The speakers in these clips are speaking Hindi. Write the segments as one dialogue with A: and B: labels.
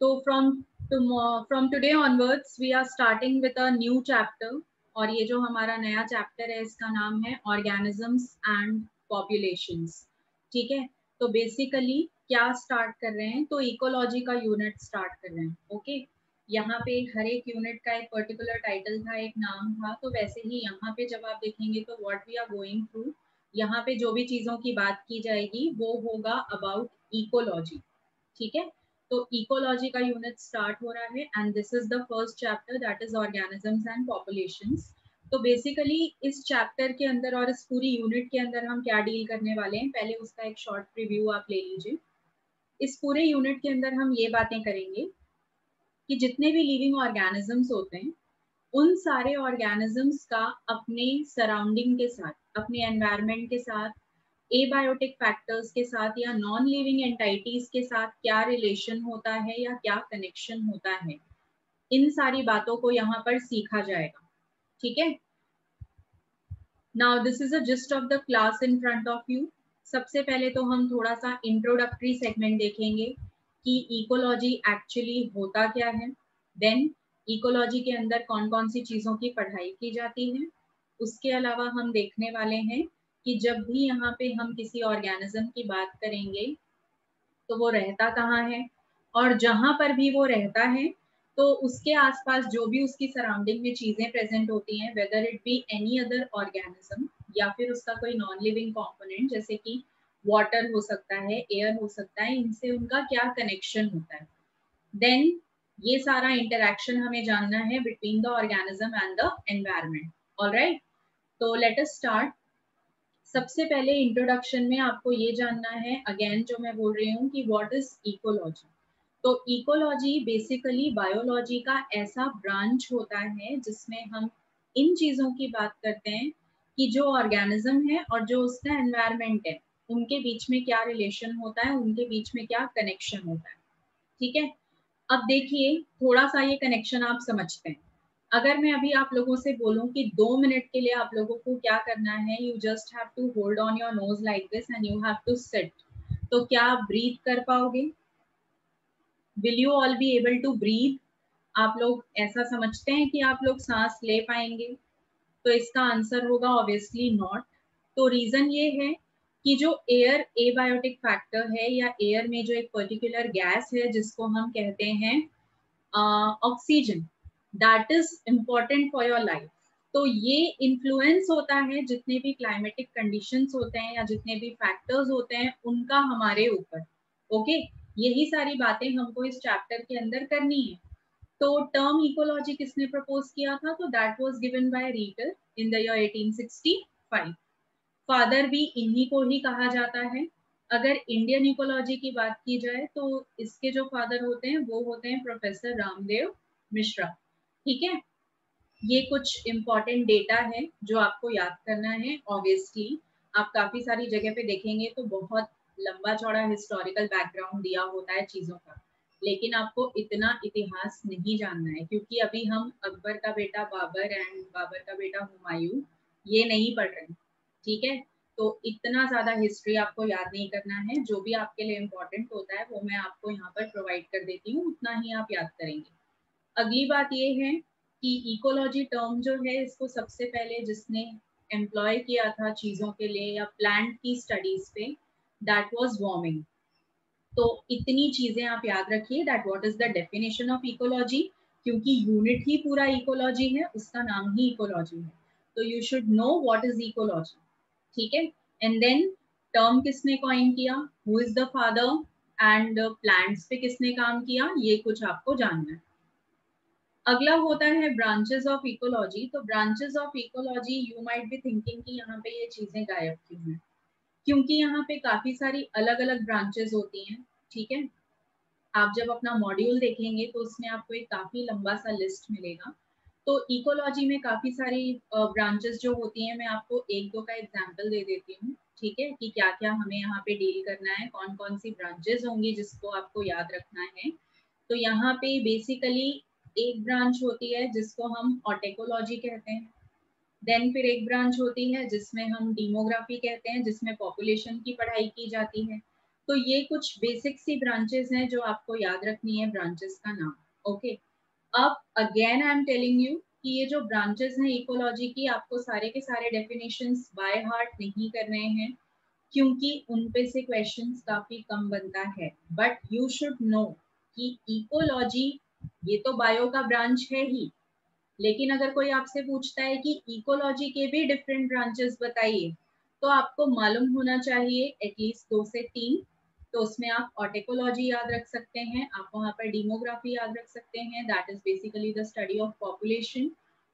A: तो from from today onwards we are starting with a new chapter और ये जो हमारा नया चैप्टर है, इसका नाम है ऑर्गेनिजम्स एंड पॉपुलेशंस ठीक है? तो बेसिकली क्या स्टार्ट कर रहे हैं? तो इकोलॉजी का यूनिट स्टार्ट कर रहे हैं ओके? यहाँ पे हर एक यूनिट का एक पर्टिकुलर टाइटल था, एक नाम था तो वैसे ही यहाँ पे जब आप देखेंगे तो what we are going through यहाँ पे जो भी चीज़ों की बात की जाएगी, वो होगा अबाउट इकोलॉजी ठीक है? तो इकोलॉजी का यूनिट स्टार्ट हो रहा है and this is the first chapter that is organisms and populations तो बेसिकली इस चैप्टर के अंदर और इस पूरी यूनिट के अंदर हम क्या डील करने वाले हैं? पहले उसका एक शॉर्ट रिव्यू आप ले लीजिए। इस पूरे यूनिट के अंदर हम ये बातें करेंगे कि जितने भी लिविंग ऑर्गेनिजम्स होते हैं, उन सारे ऑर्गेनिजम्स का अपने सराउंडिंग के साथ, अपने एनवायरनमेंट के साथ एबायोटिक फैक्टर्स के साथ या नॉन लिविंग एंटाइटीज के साथ क्या रिलेशन होता है या क्या कनेक्शन होता है? इन सारी बातों को यहाँ पर सीखा जाएगा। ठीक है? Now this is a gist of the class in front of you सबसे पहले तो हम थोड़ा सा इंट्रोडक्टरी सेगमेंट देखेंगे कि इकोलॉजी एक्चुअली होता क्या है। देन इकोलॉजी के अंदर कौन कौन सी चीज़ों की पढ़ाई की जाती है। उसके अलावा हम देखने वाले हैं कि जब भी यहाँ पे हम किसी ऑर्गेनिज्म की बात करेंगे तो वो रहता कहाँ है? और जहाँ पर भी वो रहता है तो उसके आसपास जो भी उसकी सराउंडिंग में चीज़ें प्रेजेंट होती हैं whether it be any other organism या फिर उसका कोई नॉन लिविंग कॉम्पोनेंट जैसे कि वाटर हो सकता है एयर हो सकता है, इनसे उनका क्या कनेक्शन होता है? देन ये सारा इंटरेक्शन हमें जानना है between the organism and the environment alright तो लेट अस स्टार्ट सबसे पहले इंट्रोडक्शन में आपको ये जानना है अगेन जो मैं बोल रही हूँ कि व्हाट इज़ इकोलॉजी तो इकोलॉजी बेसिकली बायोलॉजी का ऐसा ब्रांच होता है जिसमें हम इन चीज़ों की बात करते हैं कि जो ऑर्गेनिज्म है और जो उसका एनवायरमेंट है, उनके बीच में क्या रिलेशन होता है, उनके बीच में क्या कनेक्शन होता है। ठीक है? अब देखिए, थोड़ा सा ये कनेक्शन आप समझते हैं। अगर मैं अभी आप लोगों से बोलूँ कि दो मिनट के लिए आप लोगों को क्या करना है you just have to hold on your nose like this and you have to sit तो क्या आप ब्रीथ कर पाओगे? Will you all be able to breathe आप लोग ऐसा समझते हैं कि आप लोग सांस ले पाएँगे? तो इसका आंसर होगा ऑब्वियसली नॉट तो रीजन ये है कि जो एयर एबायोटिक फैक्टर है या एयर में जो एक पर्टिकुलर गैस है जिसको हम कहते हैं oxygen that is important for your life तो ये इन्फ्लुएंस होता है, जितने भी क्लाइमेटिक कंडीशंस होते हैं या जितने भी फैक्टर्स होते हैं, उनका हमारे ऊपर। ओके यही सारी बातें हमको इस चैप्टर के अंदर करनी है। तो टर्म इकोलॉजी किसने प्रपोज किया था? तो that was given by Reiter in the year 1865 father भी इन्हीं को ही कहा जाता है। अगर इंडियन इकोलॉजी की बात की जाए तो इसके जो फादर होते हैं, वो होते हैं प्रोफेसर रामदेव मिश्रा ठीक है? ये कुछ इंपॉर्टेंट डेटा है जो आपको याद करना है ऑब्वियसली आप काफ़ी सारी जगह पे देखेंगे तो बहुत लंबा चौड़ा हिस्टोरिकल बैकग्राउंड दिया होता है चीज़ों का। लेकिन आपको इतना इतिहास नहीं जानना है, क्योंकि अभी हम अकबर का बेटा, बाबर एंड बाबर का बेटा हुमायूं, ये नहीं पढ़ रहे। ठीक है? तो इतना ज़्यादा हिस्ट्री आपको याद नहीं करना है। जो भी आपके लिए इम्पोर्टेंट होता है, वो मैं आपको यहाँ पर प्रोवाइड कर देती हूँ। उतना ही आप याद करेंगे। अगली बात ये है कि इकोलॉजी टर्म जो है, इसको सबसे पहले जिसने एम्प्लॉय किया था चीज़ों के लिए या प्लांट की स्टडीज़ पे दैट वाज वार्मिंग तो इतनी चीज़ें आप याद रखिए that what is the definition of ecology क्योंकि यूनिट ही पूरा इकोलॉजी है, उसका नाम ही इकोलॉजी है। तो you should know what is ecology ठीक है? एंड देन टर्म किसने कॉइन किया? Who is the father and plants पे किसने काम किया? ये कुछ आपको जानना है। अगला होता है ब्रांचेस ऑफ़ इकोलॉजी तो branches of ecology you might be thinking कि यहाँ पे ये चीज़ें गायब क्यों हैं? क्योंकि यहाँ पे काफ़ी सारी अलग अलग ब्रांचेस होती हैं, ठीक है? आप जब अपना मॉड्यूल देखेंगे तो उसमें आपको एक काफ़ी लंबा सा लिस्ट मिलेगा। तो इकोलॉजी में काफ़ी सारी ब्रांचेस जो होती हैं, मैं आपको एक दो का एग्ज़ाम्पल दे देती हूँ, ठीक है? कि क्या क्या हमें यहाँ पे डील करना है कौन कौन सी ब्रांचेस होंगी जिसको आपको याद रखना है। तो यहाँ पे बेसिकली एक ब्रांच होती है जिसको हम ऑटेकोलॉजी कहते हैं। देन फिर एक ब्रांच होती है जिसमें हम डीमोग्राफी कहते हैं, जिसमें पॉपुलेशन की पढ़ाई की जाती है। तो ये कुछ बेसिक सी ब्रांचेस हैं जो आपको याद रखनी है ब्रांचेस का नाम ओके अब again I am telling you कि ये जो ब्रांचेस हैं इकोलॉजी की, आपको सारे के सारे डेफिनेशन बाय हार्ट नहीं करने हैं, क्योंकि उनपे से क्वेश्चन काफ़ी कम बनता है। बट यू शुड नो कि इकोलॉजी ये तो बायो का ब्रांच है ही। लेकिन अगर कोई आपसे पूछता है कि इकोलॉजी के भी डिफरेंट ब्रांचेस बताइए तो आपको मालूम होना चाहिए एटलीस्ट दो से तीन। तो उसमें आप ऑटेकोलॉजी याद रख सकते हैं, आप वहाँ पर डीमोग्राफी याद रख सकते हैं। That is basically the study of population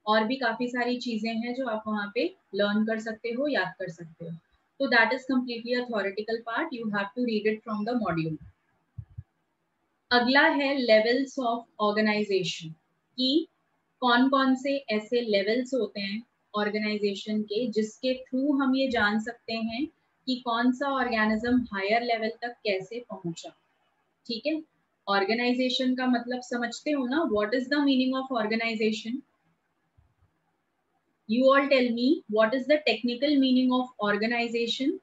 A: और भी काफ़ी सारी चीज़ें हैं जो आप वहाँ पे लर्न कर सकते हो, याद कर सकते हो। तो that is completely a theoretical part you have to read it from the module अगला है लेवल्स ऑफ़ ऑर्गेनाइजेशन कि कौन कौन से ऐसे लेवल्स होते हैं ऑर्गेनाइजेशन के जिसके थ्रू हम ये जान सकते हैं कि कौन सा ऑर्गेनिज्म हायर लेवल तक कैसे पहुँचा। ठीक है? ऑर्गेनाइजेशन का मतलब समझते हो ना? What is the meaning of organization you all tell me what is the technical meaning of organization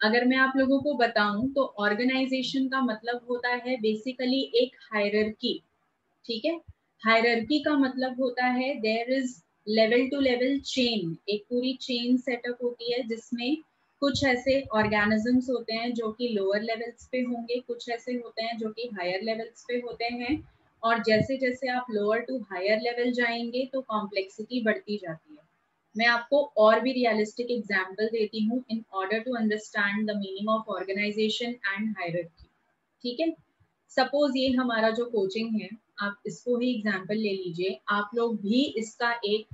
A: अगर मैं आप लोगों को बताऊँ तो ऑर्गेनाइजेशन का मतलब होता है बेसिकली एक हायरकी ठीक है? हायरकी का मतलब होता है there is level to level chain एक पूरी चेन सेटअप होती है जिसमें कुछ ऐसे ऑर्गेनिजम्स होते हैं जो कि लोअर लेवल्स पे होंगे, कुछ ऐसे होते हैं जो कि हायर लेवल्स पे होते हैं, और जैसे जैसे आप लोअर टू हायर लेवल जाएँगे तो कॉम्प्लेक्सिटी बढ़ती जाती है। मैं आपको और भी रियलिस्टिक एग्ज़ाम्पल देती हूँ in order to understand the meaning of organization and hierarchy ठीक है? सपोज़ ये हमारा जो कोचिंग है, आप इसको ही एग्ज़ाम्पल ले लीजिए। आप लोग भी इसका एक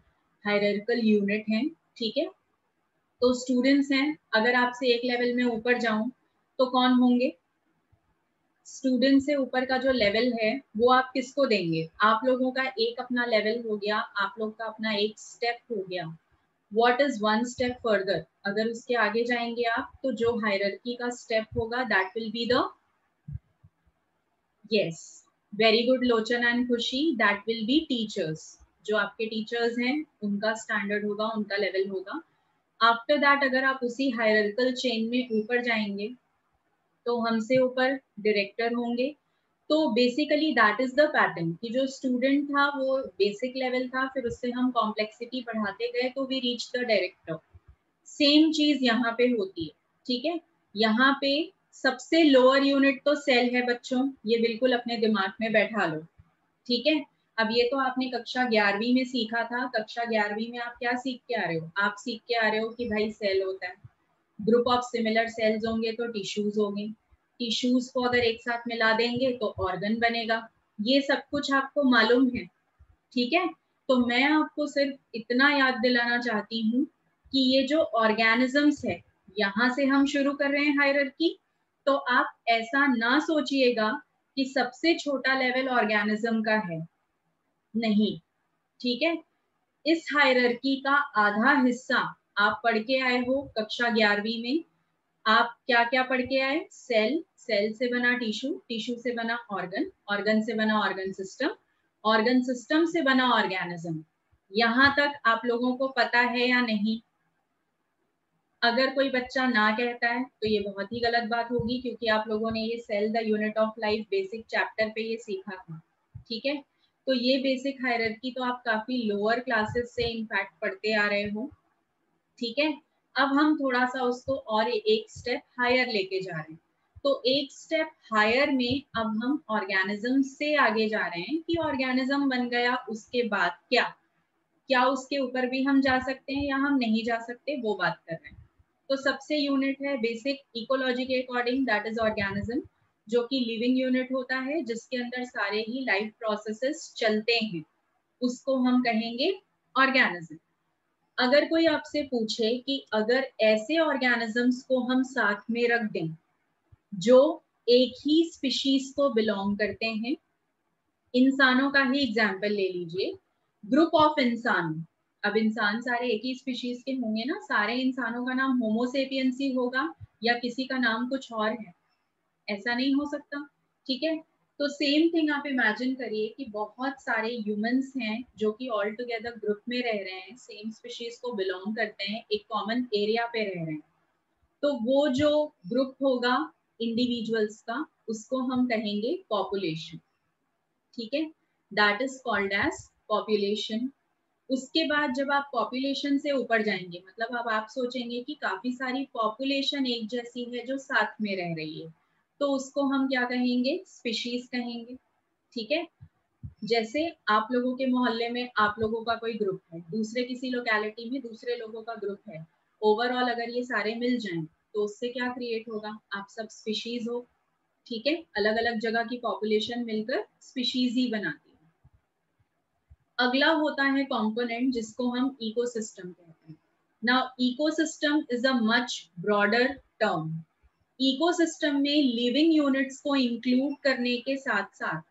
A: हायरर्कल यूनिट है, ठीक है? तो स्टूडेंट्स हैं, अगर आपसे एक लेवल में ऊपर जाऊँ तो कौन होंगे? स्टूडेंट से ऊपर का जो लेवल है, वो आप किसको देंगे? आप लोगों का एक अपना लेवल हो गया, आप लोग का अपना एक स्टेप हो गया। What is one step further अगर उसके आगे जाएँगे आप तो जो हायरर्की का स्टेप होगा that will be the yes very good Lochan and Khushi that will be teachers जो आपके टीचर्स हैं, उनका स्टैंडर्ड होगा, उनका लेवल होगा. आफ्टर दैट अगर आप उसी हायरकल चेन में ऊपर जाएँगे तो हमसे ऊपर डायरेक्टर होंगे तो basically that is the pattern कि जो स्टूडेंट था, वो बेसिक लेवल था, फिर उससे हम कॉम्प्लेक्सिटी बढ़ाते गए तो we reach the director same चीज़ यहाँ पे होती है, ठीक है? यहाँ पे सबसे लोअर यूनिट तो सेल है बच्चों, ये बिल्कुल अपने दिमाग में बैठा लो, ठीक है? अब ये तो आपने कक्षा ग्यारहवीं में सीखा था, कक्षा ग्यारहवीं में आप क्या सीख के आ रहे हो? आप सीख के आ रहे हो कि भाई सेल होता है। ग्रुप ऑफ़ सिमिलर सेल्स होंगे तो टिश्यूज होंगे। टिश्यूज को अगर एक साथ मिला देंगे तो ऑर्गन बनेगा। ये सब कुछ आपको मालूम है, ठीक है? तो मैं आपको सिर्फ़ इतना याद दिलाना चाहती हूँ कि ये जो ऑर्गेनिजम्स है, यहाँ से हम शुरू कर रहे हैं हायरर्की तो आप ऐसा ना सोचिएगा कि सबसे छोटा लेवल ऑर्गेनिज्म का है। नहीं, ठीक है? इस हायरकी का आधा हिस्सा आप पढ़ के आए हो कक्षा ग्यारहवीं में। आप क्या क्या पढ़ के आए? सेल सेल से बना टिश्यू टिश्यू से बना ऑर्गन ऑर्गन से बना ऑर्गन सिस्टम ऑर्गन सिस्टम से बना ऑर्गेनिज्म यहाँ तक आप लोगों को पता है या नहीं? अगर कोई बच्चा ना कहता है तो ये बहुत ही गलत बात होगी, क्योंकि आप लोगों ने ये cell the unit of life basic chapter पे ये सीखा था। ठीक है? तो ये बेसिक हायरकी तो आप काफ़ी लोअर क्लासेस से इनफैक्ट पढ़ते आ रहे हो। ठीक है? अब हम थोड़ा सा उसको और एक स्टेप हायर लेके जा रहे हैं। तो एक स्टेप हायर में अब हम ऑर्गेनिज्म से आगे जा रहे हैं कि ऑर्गेनिज्म बन गया, उसके बाद क्या? क्या उसके ऊपर भी हम जा सकते हैं या हम नहीं जा सकते? वो बात कर रहे हैं। तो सबसे यूनिट है बेसिक इकोलॉजी के अकॉर्डिंग दैट इज़ ऑर्गेनिज्म जो कि लिविंग यूनिट होता है, जिसके अंदर सारे ही लाइफ प्रोसेसेस चलते हैं। उसको हम कहेंगे ऑर्गेनिज्म अगर कोई आपसे पूछे कि अगर ऐसे ऑर्गेनिजम्स को हम साथ में रख दें, जो एक ही स्पीशीज को बिलोंग करते हैं, इंसानों का ही एग्ज़ाम्पल ले लीजिए ग्रुप ऑफ़ इंसान। अब इंसान सारे एक ही स्पीशीज के होंगे ना, सारे इंसानों का नाम होमोसेपियंसी होगा या किसी का नाम कुछ और है। ऐसा नहीं हो सकता, ठीक है? तो सेम थिंग आप इमेजिन करिए कि बहुत सारे ह्यूमंस हैं जो कि ऑल टुगेदर ग्रुप में रह रहे हैं सेम स्पीशीज को बिलोंग करते हैं, एक कॉमन एरिया पे रह रहे हैं। तो वो जो ग्रुप होगा इंडिविजुअल्स का, उसको हम कहेंगे पॉपुलेशन ठीक है? That is called as population उसके बाद जब आप पॉपुलेशन से ऊपर जाएँगे मतलब अब आप सोचेंगे कि काफ़ी सारी पॉपुलेशन एक जैसी है जो साथ में रह रही है। तो उसको हम क्या कहेंगे? स्पीशीज कहेंगे। ठीक है? जैसे आप लोगों के मोहल्ले में आप लोगों का कोई ग्रुप है, दूसरे किसी लोकेलिटी में दूसरे लोगों का ग्रुप है ओवरऑल अगर ये सारे मिल जाएँ तो उससे क्या क्रिएट होगा? आप सब स्पीशीज हो, ठीक है? अलग अलग जगह की पॉपुलेशन मिलकर स्पीशीज ही बनाती है। अगला होता है कंपोनेंट जिसको हम इकोसिस्टम कहते हैं। Now ecosystem is a much broader term ecosystem में लिविंग यूनिट्स को इंक्लूड करने के साथ साथ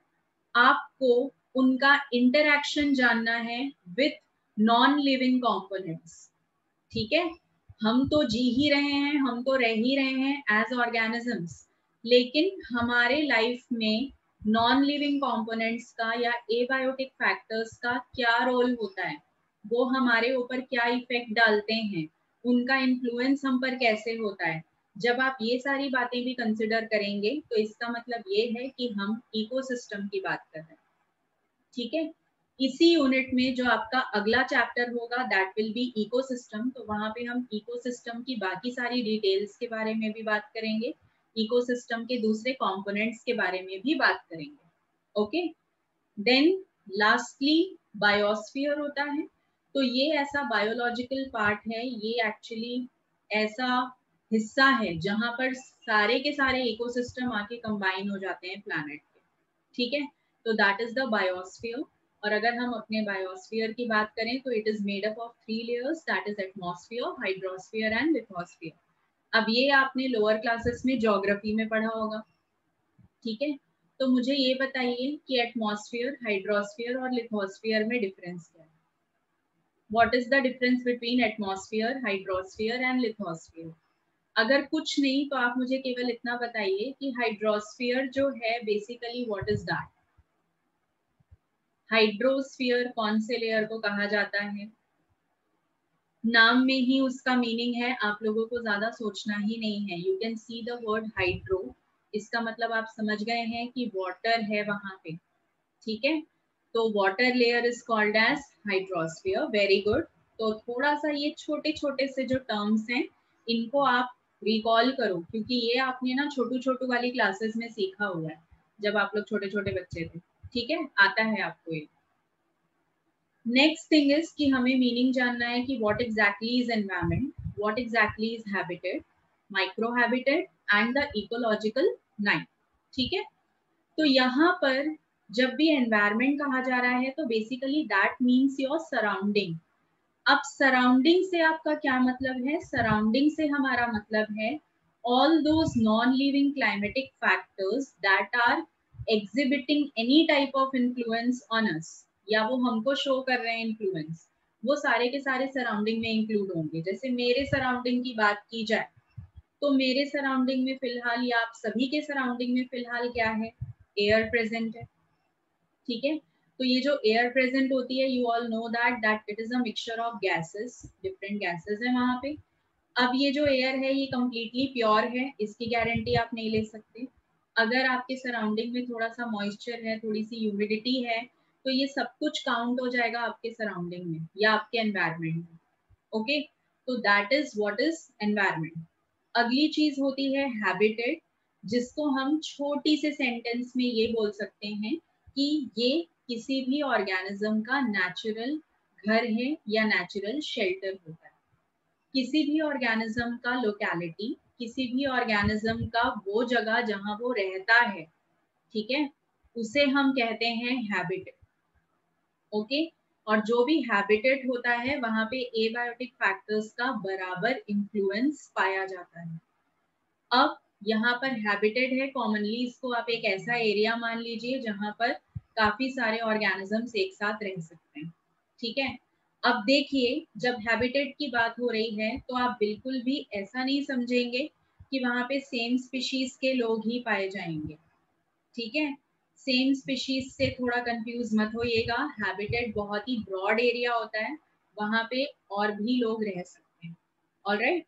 A: आपको उनका इंटरक्शन जानना है विथ नॉन लिविंग कंपोनेंट्स ठीक है? हम तो जी ही रहे हैं, हम तो रह ही रहे हैं एज ऑर्गेनिजम्स लेकिन हमारे लाइफ में नॉन लिविंग कंपोनेंट्स का या एबायोटिक फैक्टर्स का क्या रोल होता है? वो हमारे ऊपर क्या इफ़ेक्ट डालते हैं? उनका इन्फ्लुएंस हम पर कैसे होता है? जब आप ये सारी बातें भी कंसिडर करेंगे तो इसका मतलब ये है कि हम इकोसिस्टम की बात कर रहे हैं। ठीक है? इसी यूनिट में जो आपका अगला चैप्टर होगा दैट विल बी इकोसिस्टम तो वहाँ पे हम इकोसिस्टम की बाकी सारी डिटेल्स के बारे में भी बात करेंगे। इकोसिस्टम के दूसरे कंपोनेंट्स के बारे में भी बात करेंगे। ओके? देन लास्टली बायोस्फीयर होता है। तो ये ऐसा बायोलॉजिकल पार्ट है। ये एक्चुअली ऐसा हिस्सा है, जहाँ पर सारे के सारे इकोसिस्टम आके कंबाइन हो जाते हैं प्लानट के। ठीक है? तो दैट इज़ द बायोस्फीयर और अगर हम अपने बायोस्फीयर की बात करें तो it is made up of three layers that is atmosphere hydrosphere and lithosphere अब ये आपने लोअर क्लासेस में जोग्राफी में पढ़ा होगा। ठीक है? तो मुझे ये बताइए कि एटमॉस्फियर हाइड्रोस्फियर और लिथोस्फियर में डिफरेंस क्या है? What is the difference between atmosphere hydrosphere and lithosphere अगर कुछ नहीं तो आप मुझे केवल इतना बताइए कि हाइड्रोस्फियर जो है basically what is that hydrosphere कौन से लेयर को कहा जाता है? नाम में ही उसका मीनिंग है, आप लोगों को ज़्यादा सोचना ही नहीं है। You can see the word hydro इसका मतलब आप समझ गए हैं कि वाटर है वहाँ पे। ठीक है? तो water layer is called as hydrosphere very good तो थोड़ा सा ये छोटे छोटे से जो टर्म्स हैं, इनको आप रिकॉल करो, क्योंकि ये आपने ना छोटू छोटू वाली क्लासेस में सीखा हुआ है, जब आप लोग छोटे छोटे बच्चे थे। ठीक है? आता है आपको ये। नेक्स्ट थिंग इज़ कि हमें मीनिंग जानना है कि what exactly is environment what exactly is habitat micro habitat and the ecological line ठीक है? तो यहाँ पर जब भी एनवायरमेंट कहा जा रहा है तो basically that means your surrounding अब सराउंडिंग से आपका क्या मतलब है? सराउंडिंग से हमारा मतलब है all those non living climatic factors that are exhibiting any type of influence on us या वो हमको शो कर रहे हैं इन्फ्लुएंस वो सारे के सारे सराउंडिंग में इंक्लूड होंगे। जैसे मेरे सराउंडिंग की बात की जाए तो मेरे सराउंडिंग में फ़िलहाल या आप सभी के सराउंडिंग में फ़िलहाल क्या है? एयर प्रेजेंट है। ठीक है? तो ये जो एयर प्रेजेंट होती है you all know that that it is a mixture of gases different gases है वहाँ पे। अब ये जो एयर है, ये कम्प्लीटली प्योर है, इसकी गारंटी आप नहीं ले सकते। अगर आपके सराउंडिंग में थोड़ा सा मॉइस्चर है थोड़ी सी ह्यूमिडिटी है तो ये सब कुछ काउंट हो जाएगा आपके सराउंडिंग में, या आपके एनवायरमेंट में। ओके तो that is what is environment अगली चीज़ होती है हैबिटेट जिसको हम छोटी से सेंटेंस में ये बोल सकते हैं कि ये किसी भी ऑर्गेनिज्म का नेचुरल घर है या नेचुरल शेल्टर होता है। किसी भी ऑर्गेनिज्म का लोकेलिटी किसी भी ऑर्गेनिज्म का वो जगह जहाँ वो रहता है, ठीक है? उसे हम कहते हैं हैबिटेट ओके और जो भी हैबिटेट होता है, वहाँ पे एबायोटिक फैक्टर्स का बराबर इंफ्लुएंस पाया जाता है। अब यहाँ पर हैबिटेट है कॉमनली इसको आप एक ऐसा एरिया मान लीजिए जहाँ पर काफ़ी सारे ऑर्गेनिजम्स एक साथ रह सकते हैं। ठीक है? अब देखिए, जब हैबिटेट की बात हो रही है तो आप बिल्कुल भी ऐसा नहीं समझेंगे कि वहाँ पे सेम स्पीशीज के लोग ही पाए जाएँगे। ठीक है? सेम स्पीशीज से थोड़ा कंफ्यूज मत होइएगा। हैबिटेट बहुत ही ब्रॉड एरिया होता है। वहाँ पे और भी लोग रह सकते हैं। All right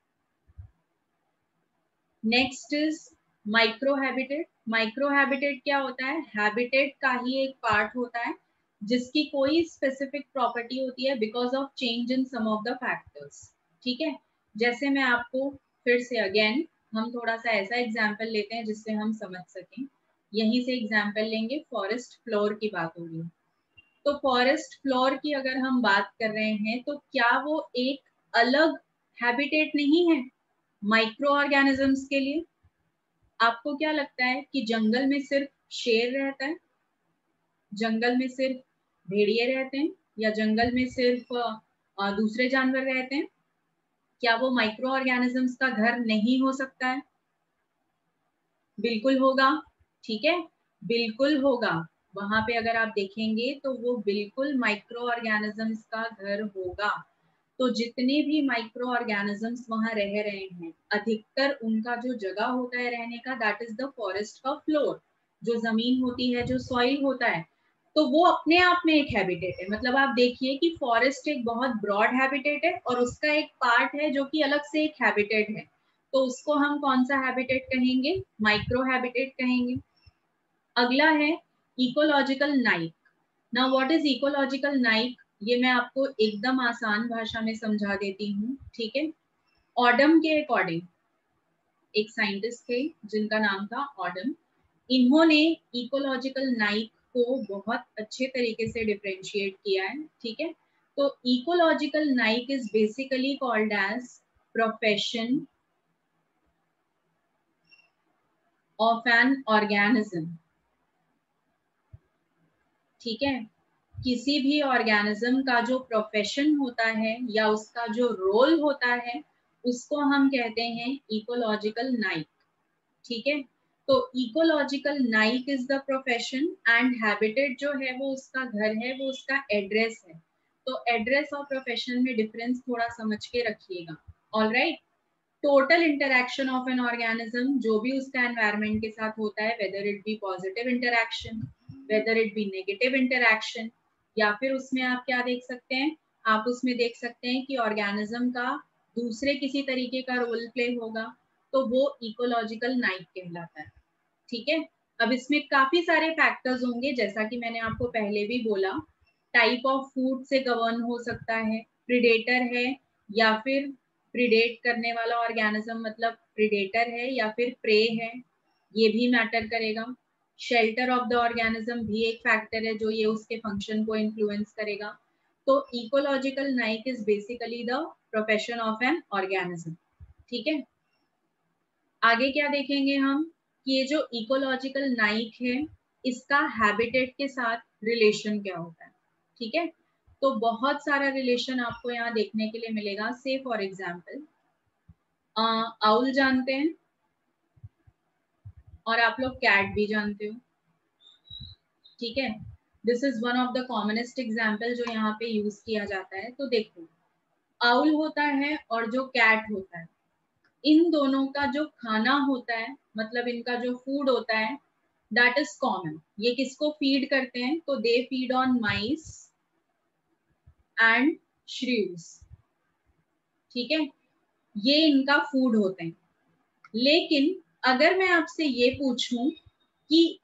A: next is micro habitat micro habitat क्या होता है? हैबिटेट का ही एक पार्ट होता है, जिसकी कोई स्पेसिफिक प्रॉपर्टी होती है because of change in some of the factors ठीक है? जैसे मैं आपको फिर से अगेन हम थोड़ा सा ऐसा एग्ज़ाम्पल लेते हैं जिससे हम समझ सकें। यहीं से एग्ज़ाम्पल लेंगे फॉरेस्ट फ्लोर की बात होगी तो फॉरेस्ट फ्लोर की अगर हम बात कर रहे हैं तो क्या वो एक अलग हैबिटेट नहीं है? माइक्रो ऑर्गेनिजम्स के लिए। आपको क्या लगता है कि जंगल में सिर्फ़ शेर रहता है? जंगल में सिर्फ़ भेड़िए रहते हैं? या जंगल में सिर्फ़ दूसरे जानवर रहते हैं? क्या वो माइक्रो ऑर्गेनिजम्स का घर नहीं हो सकता है? बिल्कुल होगा, ठीक है? बिल्कुल होगा। वहाँ पे अगर आप देखेंगे तो वो बिल्कुल माइक्रो ऑर्गेनिजम्स का घर होगा। तो जितने भी माइक्रो ऑर्गेनिजम्स वहाँ रह रहे हैं, अधिकतर उनका जो जगह होता है रहने का दैट इज़ द फॉरेस्ट का फ्लोर जो ज़मीन होती है, जो सॉइल होता है तो वो अपने आप में एक हैबिटेट है। मतलब आप देखिए कि फॉरेस्ट एक बहुत ब्रॉड हैबिटेट है और उसका एक पार्ट है जो कि अलग से एक हैबिटेट है। तो उसको हम कौन सा हैबिटेट कहेंगे? माइक्रो हैबिटेट कहेंगे। अगला है इकोलॉजिकल नाइक ना व्हाट इज़ इकोलॉजिकल नाइक ये मैं आपको एकदम आसान भाषा में समझा देती हूँ, ठीक है? ऑडम के अकॉर्डिंग एक साइंटिस्ट थे जिनका नाम था ऑडम इन्होंने इकोलॉजिकल नाइक को बहुत अच्छे तरीके से डिफ्रेंशिएट किया है, ठीक है? तो ecological niche is basically called as profession of an organism ठीक है? किसी भी ऑर्गेनिज्म का जो प्रोफेशन होता है या उसका जो रोल होता है, उसको हम कहते हैं इकोलॉजिकल नाइक ठीक है? तो ecological niche is the profession and habitat जो है वो उसका घर है, वो उसका एड्रेस है। तो एड्रेस और प्रोफेशन में डिफरेंस थोड़ा समझ के रखिएगा। All right total interaction of an organism जो भी उसका एनवायरमेंट के साथ होता है whether it be positive interaction whether it be negative interaction या फिर उसमें आप क्या देख सकते हैं? आप उसमें देख सकते हैं कि ऑर्गेनिज्म का दूसरे किसी तरीके का रोल प्ले होगा तो वो इकोलॉजिकल नाइट कहलाता है। ठीक है? अब इसमें काफ़ी सारे फैक्टर्स होंगे, जैसा कि मैंने आपको पहले भी बोला टाइप ऑफ़ फ़ूड से गवर्न हो सकता है प्रिडेटर है, या फिर प्रिडेट करने वाला ऑर्गेनिज्म मतलब प्रिडेटर है, या फिर प्रे है, ये भी मैटर करेगा। शेल्टर ऑफ़ द ऑर्गेनिज्म भी एक फैक्टर है जो ये उसके फ़ंक्शन को इन्फ्लुएंस करेगा। तो ecological niche is basically the profession of an organism ठीक है? आगे क्या देखेंगे हम? कि ये जो इकोलॉजिकल नाइक है, इसका हैबिटेट के साथ रिलेशन क्या होता है? ठीक है? तो बहुत सारा रिलेशन आपको यहाँ देखने के लिए मिलेगा। से फॉर एग्ज़ाम्पल आउल जानते हैं? और आप लोग कैट भी जानते हो। ठीक है? This is one of the commonest example जो यहाँ पे यूज़ किया जाता है। तो देखो आउल होता है और जो कैट होता है। इन दोनों का जो खाना होता है मतलब इनका जो फ़ूड होता है दैट इज़ कॉमन ये किसको फ़ीड करते हैं? तो they feed on mice and shrews ठीक है? ये इनका फ़ूड होते हैं। लेकिन अगर मैं आपसे ये पूछूँ कि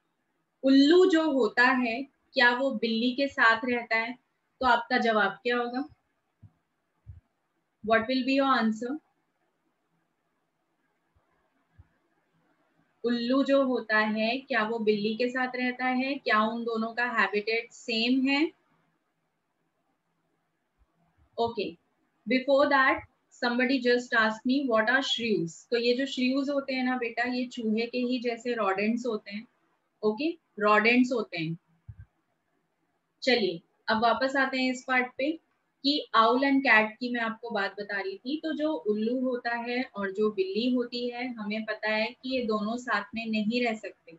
A: उल्लू जो होता है, क्या वो बिल्ली के साथ रहता है? तो आपका जवाब क्या होगा? What will be your answer उल्लू जो होता है, क्या वो बिल्ली के साथ रहता है? क्या उन दोनों का हैबिटेट सेम है? Okay before that somebody just asked me, what are shrews? तो ये जो shrews होते हैं ना बेटा, ये चूहे के ही जैसे rodents हैं ओके okay? rodents होते हैं। चलिए, अब वापस आते हैं इस पार्ट पे कि आउल एंड कैट की मैं आपको बात बता रही थी। तो जो उल्लू होता है और जो बिल्ली होती है, हमें पता है कि ये दोनों साथ में नहीं रह सकते,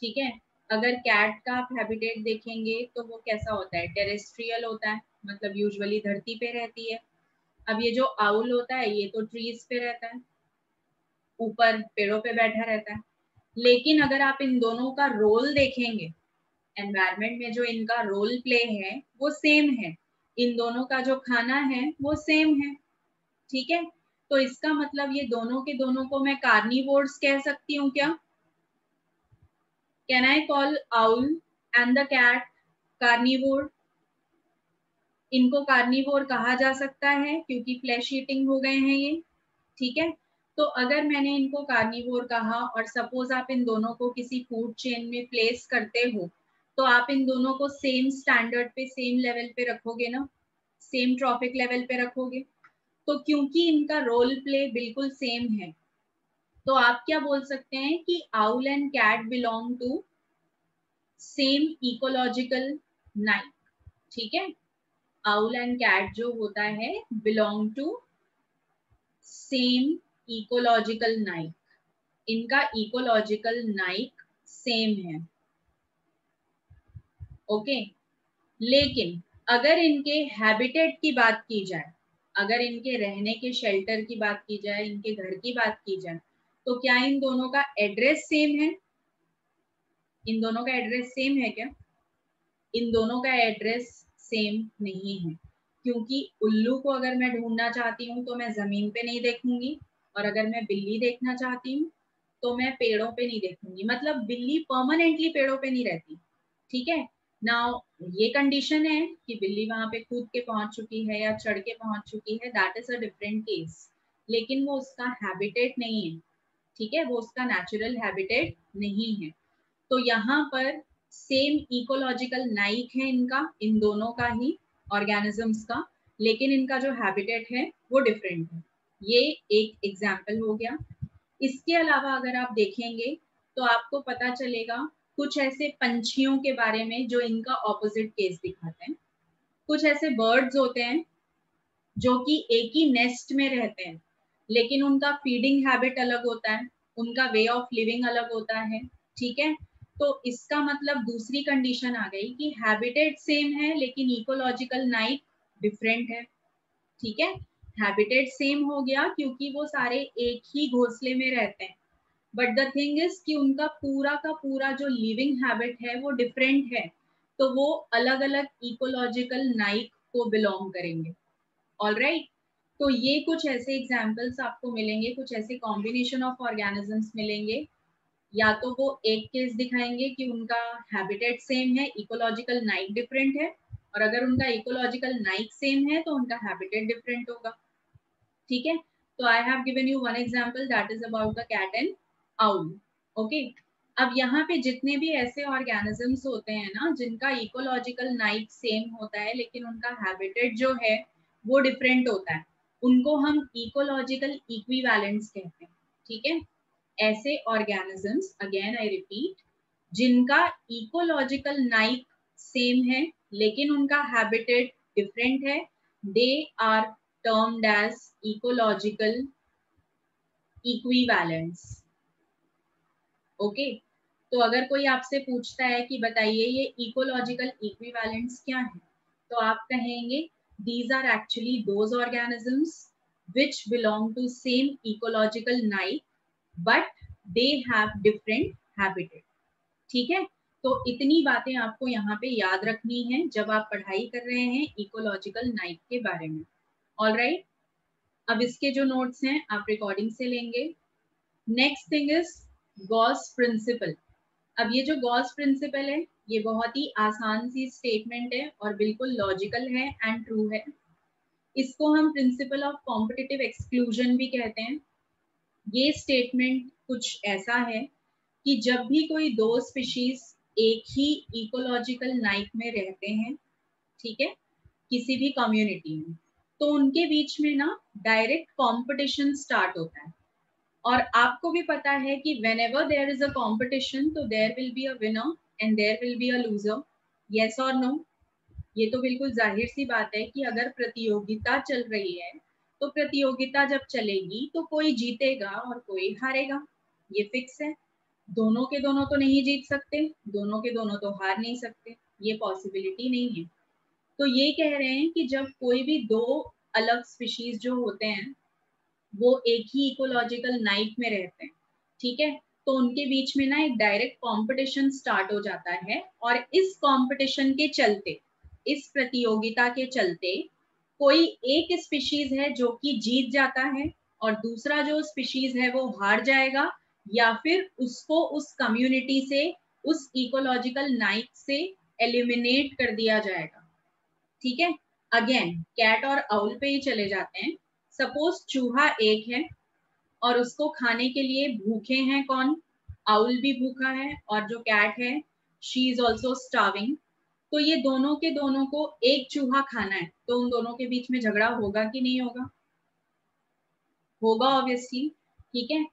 A: ठीक है? अगर कैट का आप हैबिटेट देखेंगे तो वो कैसा होता है? टेरेस्ट्रियल होता है मतलब यूजुअली धरती पे रहती है। अब ये जो आउल होता है, ये तो ट्रीज पे रहता है, ऊपर पेड़ों पे बैठा रहता है। लेकिन अगर आप इन दोनों का रोल देखेंगे एनवायरमेंट में जो इनका रोल प्ले है, वो सेम है। इन दोनों का जो खाना है, वो सेम है। ठीक है? तो इसका मतलब ये दोनों के दोनों को मैं कार्निवोर्स कह सकती हूँ क्या? Can I call owl and the cat carnivore इनको कार्निवोर कहा जा सकता है, क्योंकि फ्लैश ईटिंग हो गए हैं ये, ठीक है? तो अगर मैंने इनको कार्निवोर कहा और सपोज़ आप इन दोनों को किसी फ़ूड चेन में प्लेस करते हो तो आप इन दोनों को सेम स्टैंडर्ड पे सेम लेवल पे रखोगे ना? सेम ट्रॉफिक लेवल पे रखोगे? तो क्योंकि इनका रोल प्ले बिल्कुल सेम है तो आप क्या बोल सकते हैं कि owl and cat belong to same ecological niche ठीक है? आउल एंड कैट जो होता है belong to same ecological niche इनका इकोलॉजिकल नाइक सेम है। ओके लेकिन, अगर इनके हैबिटेट की बात की जाए, अगर इनके रहने के शेल्टर की बात की जाए, इनके घर की बात की जाए तो क्या इन दोनों का एड्रेस सेम है? इन दोनों का एड्रेस सेम है क्या? इन दोनों का एड्रेस सेम नहीं है। क्योंकि उल्लू को अगर मैं ढूंढना चाहती हूँ तो मैं ज़मीन पे नहीं देखूँगी और अगर मैं बिल्ली देखना चाहती हूँ तो मैं पेड़ों पे नहीं देखूँगी। मतलब बिल्ली परमानेंटली पेड़ों पे नहीं रहती, ठीक है? ना ये कंडीशन है कि बिल्ली वहाँ पे कूद के पहुँच चुकी है या चढ़ के पहुँच चुकी है that is a different case लेकिन वो उसका हैबिटेट नहीं है, ठीक है? वो उसका नेचुरल हैबिटेट नहीं है। तो यहाँ पर सेम इकोलॉजिकल नाइक है इनका, इन दोनों का ही ऑर्गेनिजम्स का, लेकिन इनका जो हैबिटेट है, वो डिफरेंट है। ये एक एग्ज़ाम्पल हो गया। इसके अलावा अगर आप देखेंगे तो आपको पता चलेगा, कुछ ऐसे पंछियों के बारे में जो इनका ऑपोजिट केस दिखाते हैं। कुछ ऐसे बर्ड्स होते हैं, जो कि एक ही नेस्ट में रहते हैं, लेकिन उनका फीडिंग हैबिट अलग होता है, उनका वे ऑफ़ लिविंग अलग होता है, ठीक है? तो इसका मतलब दूसरी कंडीशन आ गई कि हैबिटेट सेम है, लेकिन इकोलॉजिकल नाइट डिफरेंट है। ठीक है? हैबिटेट सेम हो गया क्योंकि वो सारे एक ही घोंसले में रहते हैं। बट द थिंग इज़ कि उनका पूरा का पूरा जो लिविंग हैबिट है, वो डिफरेंट है। तो वो अलग अलग इकोलॉजिकल नाइक को बिलोंग करेंगे। All right right? तो ये कुछ ऐसे एग्जाम्पल्स आपको मिलेंगे, कुछ ऐसे कॉम्बिनेशन ऑफ़ ऑर्गेनिजम्स मिलेंगे। या तो वो एक केस दिखाएँगे कि उनका हैबिटेट सेम है इकोलॉजिकल नाइक डिफरेंट है, और अगर उनका इकोलॉजिकल नाइक सेम है तो उनका हैबिटेट डिफरेंट होगा। ठीक है? तो I have given you one example that is about the cat and owl okay अब यहाँ पे जितने भी ऐसे ऑर्गेनिजम्स होते हैं ना, जिनका इकोलॉजिकल नाइट सेम होता है, लेकिन उनका हैबिटेट जो है, वो डिफरेंट होता है। उनको हम इकोलॉजिकल इक्विवेलेंट्स कहते हैं। ठीक है? ऐसे ऑर्गेनिजम्स अगेन आई रिपीट जिनका इकोलॉजिकल नाइक सेम है, लेकिन उनका हैबिटेट डिफरेंट है they are termed as ecological equivalents okay तो अगर कोई आपसे पूछता है कि बताइए ये इकोलॉजिकल इक्विवेलेंट्स क्या है तो आप कहेंगे these are actually those organisms which belong to same ecological niche but they have different habitat ठीक है? तो इतनी बातें आपको यहाँ पे याद रखनी है जब आप पढ़ाई कर रहे हैं इकोलॉजिकल नाइट के बारे में। All right right? अब इसके जो नोट्स हैं, आप रिकॉर्डिंग से लेंगे। Next thing is Gause principle अब ये जो गॉस प्रिंसिपल है, ये बहुत ही आसान सी स्टेटमेंट है और बिल्कुल लॉजिकल है एंड ट्रू है। इसको हम प्रिंसिपल ऑफ़ कॉम्पिटिटिव एक्सक्लूजन भी कहते हैं। ये स्टेटमेंट कुछ ऐसा है कि जब भी कोई दो स्पीशीज एक ही इकोलॉजिकल नाइक में रहते हैं, ठीक है, किसी भी कम्युनिटी में तो उनके बीच में ना डायरेक्ट कंपटीशन स्टार्ट होता है। और आपको भी पता है कि whenever there is a competition तो there will be a winner and there will be a loser yes और नो ये तो बिल्कुल ज़ाहिर सी बात है कि अगर प्रतियोगिता चल रही है तो प्रतियोगिता जब चलेगी तो कोई जीतेगा और कोई हारेगा। ये फिक्स है। दोनों के दोनों तो नहीं जीत सकते, दोनों के दोनों तो हार नहीं सकते। ये पॉसिबिलिटी नहीं है। तो ये कह रहे हैं कि जब कोई भी दो अलग स्पीशीज जो होते हैं, वो एक ही इकोलॉजिकल नाइट में रहते हैं, ठीक है? तो उनके बीच में ना एक डायरेक्ट कंपटीशन स्टार्ट हो जाता है और इस कंपटीशन के चलते, इस प्रतियोगिता के चलते कोई एक स्पीशीज है जो कि जीत जाता है और दूसरा जो स्पीशीज है वो हार जाएगा या फिर उसको उस कम्युनिटी से, उस इकोलॉजिकल नाइट से एलिमिनेट कर दिया जाएगा। ठीक है? अगेन कैट और आउल पे ही चले जाते हैं। सपोज़ चूहा एक है और उसको खाने के लिए भूखे हैं कौन? आउल भी भूखा है और जो कैट है शी इज़ ऑल्सो स्टाविंग तो ये दोनों के दोनों को एक चूहा खाना है तो उन दोनों के बीच में झगड़ा होगा कि नहीं होगा? होगा ऑब्वियसली ठीक है?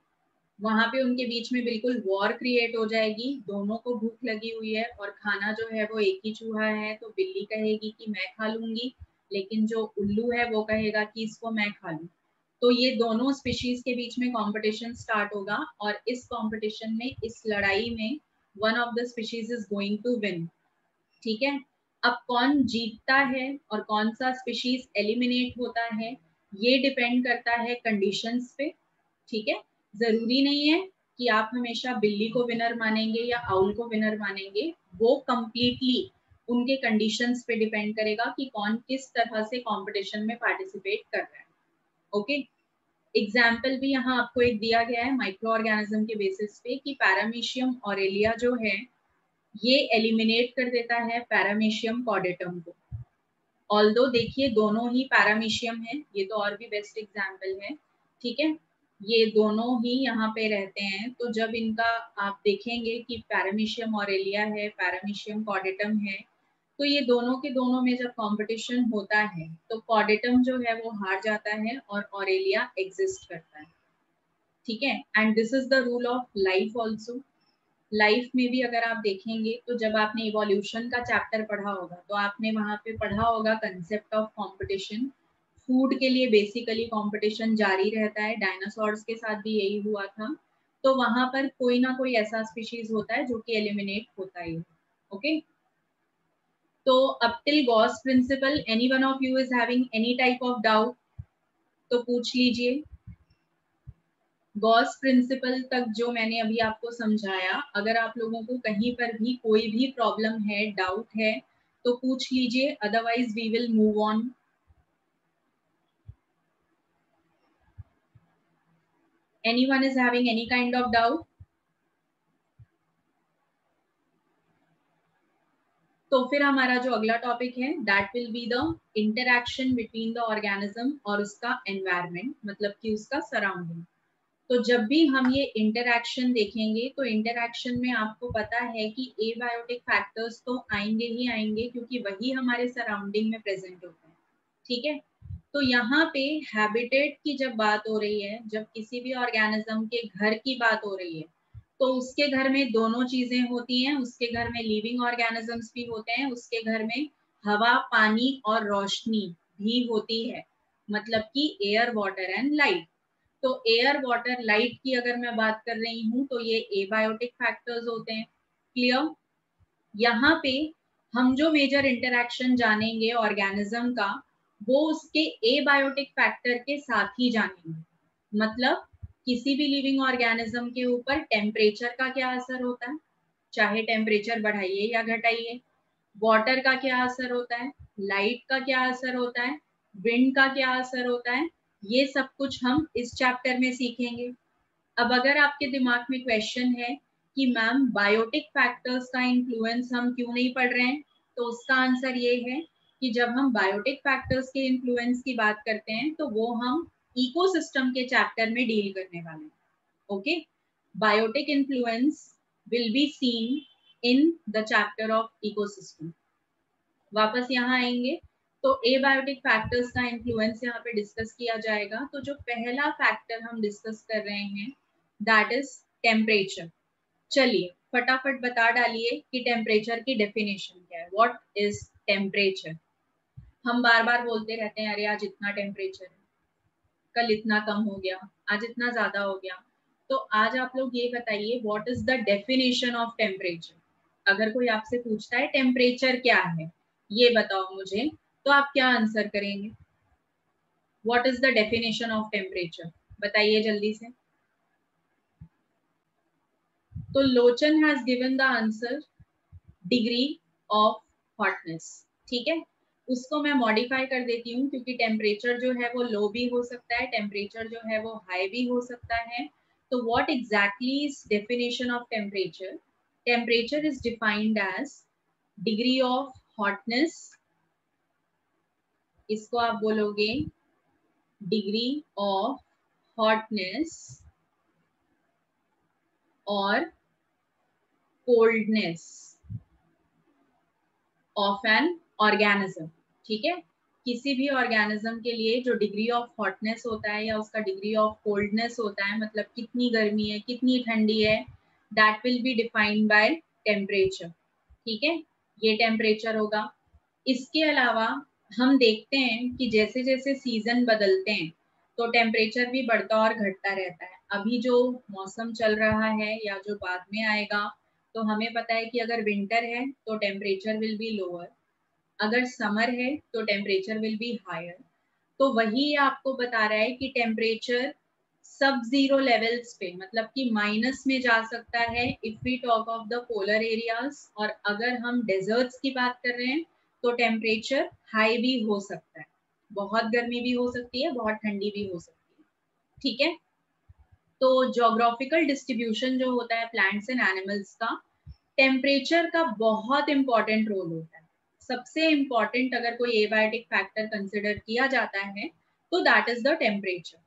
A: वहाँ पे उनके बीच में बिल्कुल वॉर क्रिएट हो जाएगी, दोनों को भूख लगी हुई है और खाना जो है वो एक ही चूहा है तो बिल्ली कहेगी कि मैं खा लूँगी, लेकिन जो उल्लू है वो कहेगा कि इसको मैं खा लू। तो ये दोनों स्पीशीज के बीच में कंपटीशन स्टार्ट होगा और इस कंपटीशन में, इस लड़ाई में one of the species is going to win ठीक है? अब कौन जीतता है और कौन सा स्पीशीज एलिमिनेट होता है, ये डिपेंड करता है कंडीशंस पे, ठीक है? ज़रूरी नहीं है कि आप हमेशा बिल्ली को विनर मानेंगे या आउल को विनर मानेंगे, वो कम्प्लीटली उनके कंडीशंस पे डिपेंड करेगा कि कौन किस तरह से कंपटीशन में पार्टिसिपेट कर रहा है ओके एग्ज़ाम्पल भी यहाँ आपको एक दिया गया है माइक्रो ऑर्गेनिज्म के बेसिस पे कि पैरामीशियम ऑरेलिया जो है ये एलिमिनेट कर देता है पैरामीशियम कॉडेटम को। ऑल देखिए दोनों ही पैरामीशियम है, ये तो और भी बेस्ट एग्ज़ाम्पल है, ठीक है? ये दोनों ही यहाँ पे रहते हैं तो जब इनका आप देखेंगे कि पैरामीशियम ऑरेलिया है पैरामीशियम कॉडेटम है तो ये दोनों के दोनों में जब कंपटीशन होता है तो कॉडेटम जो है वो हार जाता है और ऑरेलिया एग्जिस्ट करता है, ठीक है? And this is the rule of life also life में भी अगर आप देखेंगे तो जब आपने इवोल्यूशन का चैप्टर पढ़ा होगा तो आपने वहाँ पे पढ़ा होगा कंसेप्ट ऑफ़ कंपटीशन फ़ूड के लिए बेसिकली कंपटीशन जारी रहता है. डायनासोर्स के साथ भी यही हुआ था. तो वहाँ पर कोई ना कोई ऐसा स्पीशीज होता है जो कि एलिमिनेट होता ही ओके तो अब till Gause principle any one of you is having any type of doubt तो पूछ लीजिए। गॉस प्रिंसिपल तक जो मैंने अभी आपको समझाया, अगर आप लोगों को कहीं पर भी कोई भी प्रॉब्लम है डाउट है तो पूछ लीजिए otherwise we will move on anyone is having any kind of doubt? तो फिर हमारा जो अगला टॉपिक है that will be the interaction between the organism और उसका एनवायरमेंट मतलब कि उसका सराउंडिंग तो जब भी हम ये इंटरक्शन देखेंगे तो इंटरक्शन में आपको पता है कि एबायोटिक फैक्टर्स तो आएँगे ही आएँगे, क्योंकि वही हमारे सराउंडिंग में प्रेजेंट होते हैं। ठीक है? तो यहाँ पे हैबिटेट की जब बात हो रही है, जब किसी भी ऑर्गेनिज्म के घर की बात हो रही है तो उसके घर में दोनों चीज़ें होती हैं। उसके घर में लिविंग ऑर्गेनिजम्स भी होते हैं, उसके घर में हवा, पानी और रोशनी भी होती है। मतलब कि एयर वाटर एंड लाइट तो एयर वाटर लाइट की अगर मैं बात कर रही हूँ तो ये एबायोटिक फैक्टर्स होते हैं। क्लियर यहाँ पे हम जो मेजर इंटरेक्शन जानेंगे ऑर्गेनिज्म का, वो उसके एबायोटिक फैक्टर के साथ ही जानेंगे। मतलब किसी भी लिविंग ऑर्गेनिज्म के ऊपर टेम्परेचर का क्या असर होता है? चाहे टेम्परेचर बढ़ाइए या घटाइए वाटर का क्या असर होता है? लाइट का क्या असर होता है? विंड का क्या असर होता है? ये सब कुछ हम इस चैप्टर में सीखेंगे। अब अगर आपके दिमाग में क्वेश्चन है कि मैम बायोटिक फैक्टर्स का इन्फ्लुएंस हम क्यों नहीं पढ़ रहे हैं तो उसका आंसर ये है कि जब हम बायोटिक फैक्टर्स के इन्फ्लुएंस की बात करते हैं तो वो हम इकोसिस्टम के चैप्टर में डील करने वाले हैं। Okay biotic influence will be seen in the chapter of ecosystem वापस यहाँ आएँगे। तो एबायोटिक फैक्टर्स का इन्फ्लुएंस यहाँ पे डिस्कस किया जाएगा। तो जो पहला फैक्टर हम डिस्कस कर रहे हैं दैट इज़ टेम्परेचर चलिए, फटाफट बता डालिए कि टेम्परेचर की डेफिनेशन क्या है। व्हाट इज़ टेम्परेचर हम बार बार बोलते रहते हैं, अरे, आज इतना टेम्परेचर है। कल इतना कम हो गया। आज इतना ज़्यादा हो गया। तो आज आप लोग ये बताइए what is the definition of temperature अगर कोई आपसे पूछता है टेम्परेचर क्या है? ये बताओ मुझे। तो आप क्या आंसर करेंगे? What is the definition of temperature बताइए जल्दी से। तो Lochan has given the answer degree of hotness ठीक है? उसको मैं मॉडिफाई कर देती हूँ क्योंकि टेम्परेचर जो है वो लो भी हो सकता है टेम्परेचर जो है वो हाई भी हो सकता है। तो what exactly is definition of temperature temperature is defined as degree of hotness इसको आप बोलोगे डिग्री ऑफ़ हॉटनेस और कोल्डनेस ऑफ़ एन ऑर्गेनिज्म ठीक है? किसी भी ऑर्गेनिज्म के लिए जो डिग्री ऑफ़ हॉटनेस होता है या उसका डिग्री ऑफ़ कोल्डनेस होता है मतलब कितनी गर्मी है, कितनी ठंडी है that will be defined by temperature ठीक है? ये टेम्परेचर होगा। इसके अलावा हम देखते हैं कि जैसे जैसे सीज़न बदलते हैं तो टेम्परेचर भी बढ़ता और घटता रहता है। अभी जो मौसम चल रहा है या जो बाद में आएगा तो हमें पता है कि अगर विंटर है तो टेम्परेचर विल बी लोअर अगर समर है तो टेम्परेचर विल बी हायर तो वही आपको बता रहा है कि टेम्परेचर सब ज़ीरो लेवल्स पे मतलब कि माइनस में जा सकता है if we talk of the polar areas और अगर हम डेजर्ट्स की बात कर रहे हैं तो टेम्परेचर हाई भी हो सकता है। बहुत गर्मी भी हो सकती है, बहुत ठंडी भी हो सकती है। ठीक है? तो जोग्राफिकल डिस्ट्रीब्यूशन जो होता है प्लांट्स एंड एनिमल्स का टेम्परेचर का बहुत इंपॉर्टेंट रोल होता है। सबसे इंपॉर्टेंट अगर कोई एबायोटिक फैक्टर कंसिडर किया जाता है तो दैट इज़ द टेम्परेचर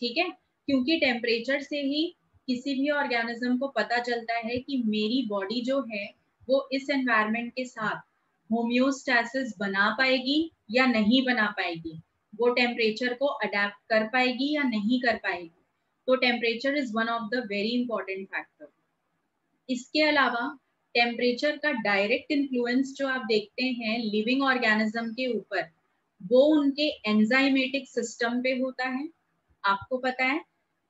A: ठीक है? क्योंकि टेम्परेचर से ही किसी भी ऑर्गेनिज्म को पता चलता है कि मेरी बॉडी जो है, वो इस एनवायरमेंट के साथ होम्योस्टैसिस बना पाएगी या नहीं बना पाएगी? वो टेम्परेचर को अडेप्ट कर पाएगी या नहीं कर पाएगी? तो temperature is one of the very important factor इसके अलावा टेम्परेचर का डायरेक्ट इन्फ्लुएंस जो आप देखते हैं लिविंग ऑर्गेनिज्म के ऊपर, वो उनके एंजाइमेटिक सिस्टम पे होता है। आपको पता है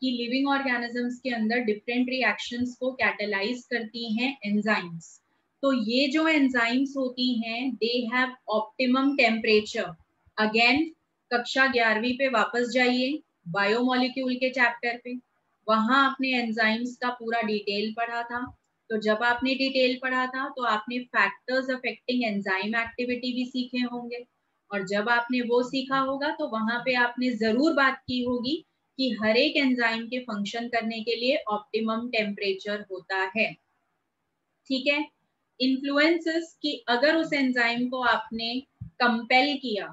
A: कि लिविंग ऑर्गेनिजम्स के अंदर डिफरेंट रिएक्शंस को कैटेलाइज करती हैं एंजाइम्स तो ये जो एंजाइम्स होती हैं they have optimum temperature again कक्षा ग्यारहवीं पे वापस जाइए बायोमोलिक्यूल के चैप्टर पे। वहाँ आपने एंजाइम्स का पूरा डिटेल पढ़ा था। तो जब आपने डिटेल पढ़ा था तो आपने फैक्टर्स अफेक्टिंग एंजाइम एक्टिविटी भी सीखे होंगे। और जब आपने वो सीखा होगा तो वहाँ पे आपने ज़रूर बात की होगी कि हर एक एंजाइम के फ़ंक्शन करने के लिए ऑप्टिमम टेम्परेचर होता है। ठीक है? इन्फ्लुएंसेस कि अगर उस एंजाइम को आपने कंपेल किया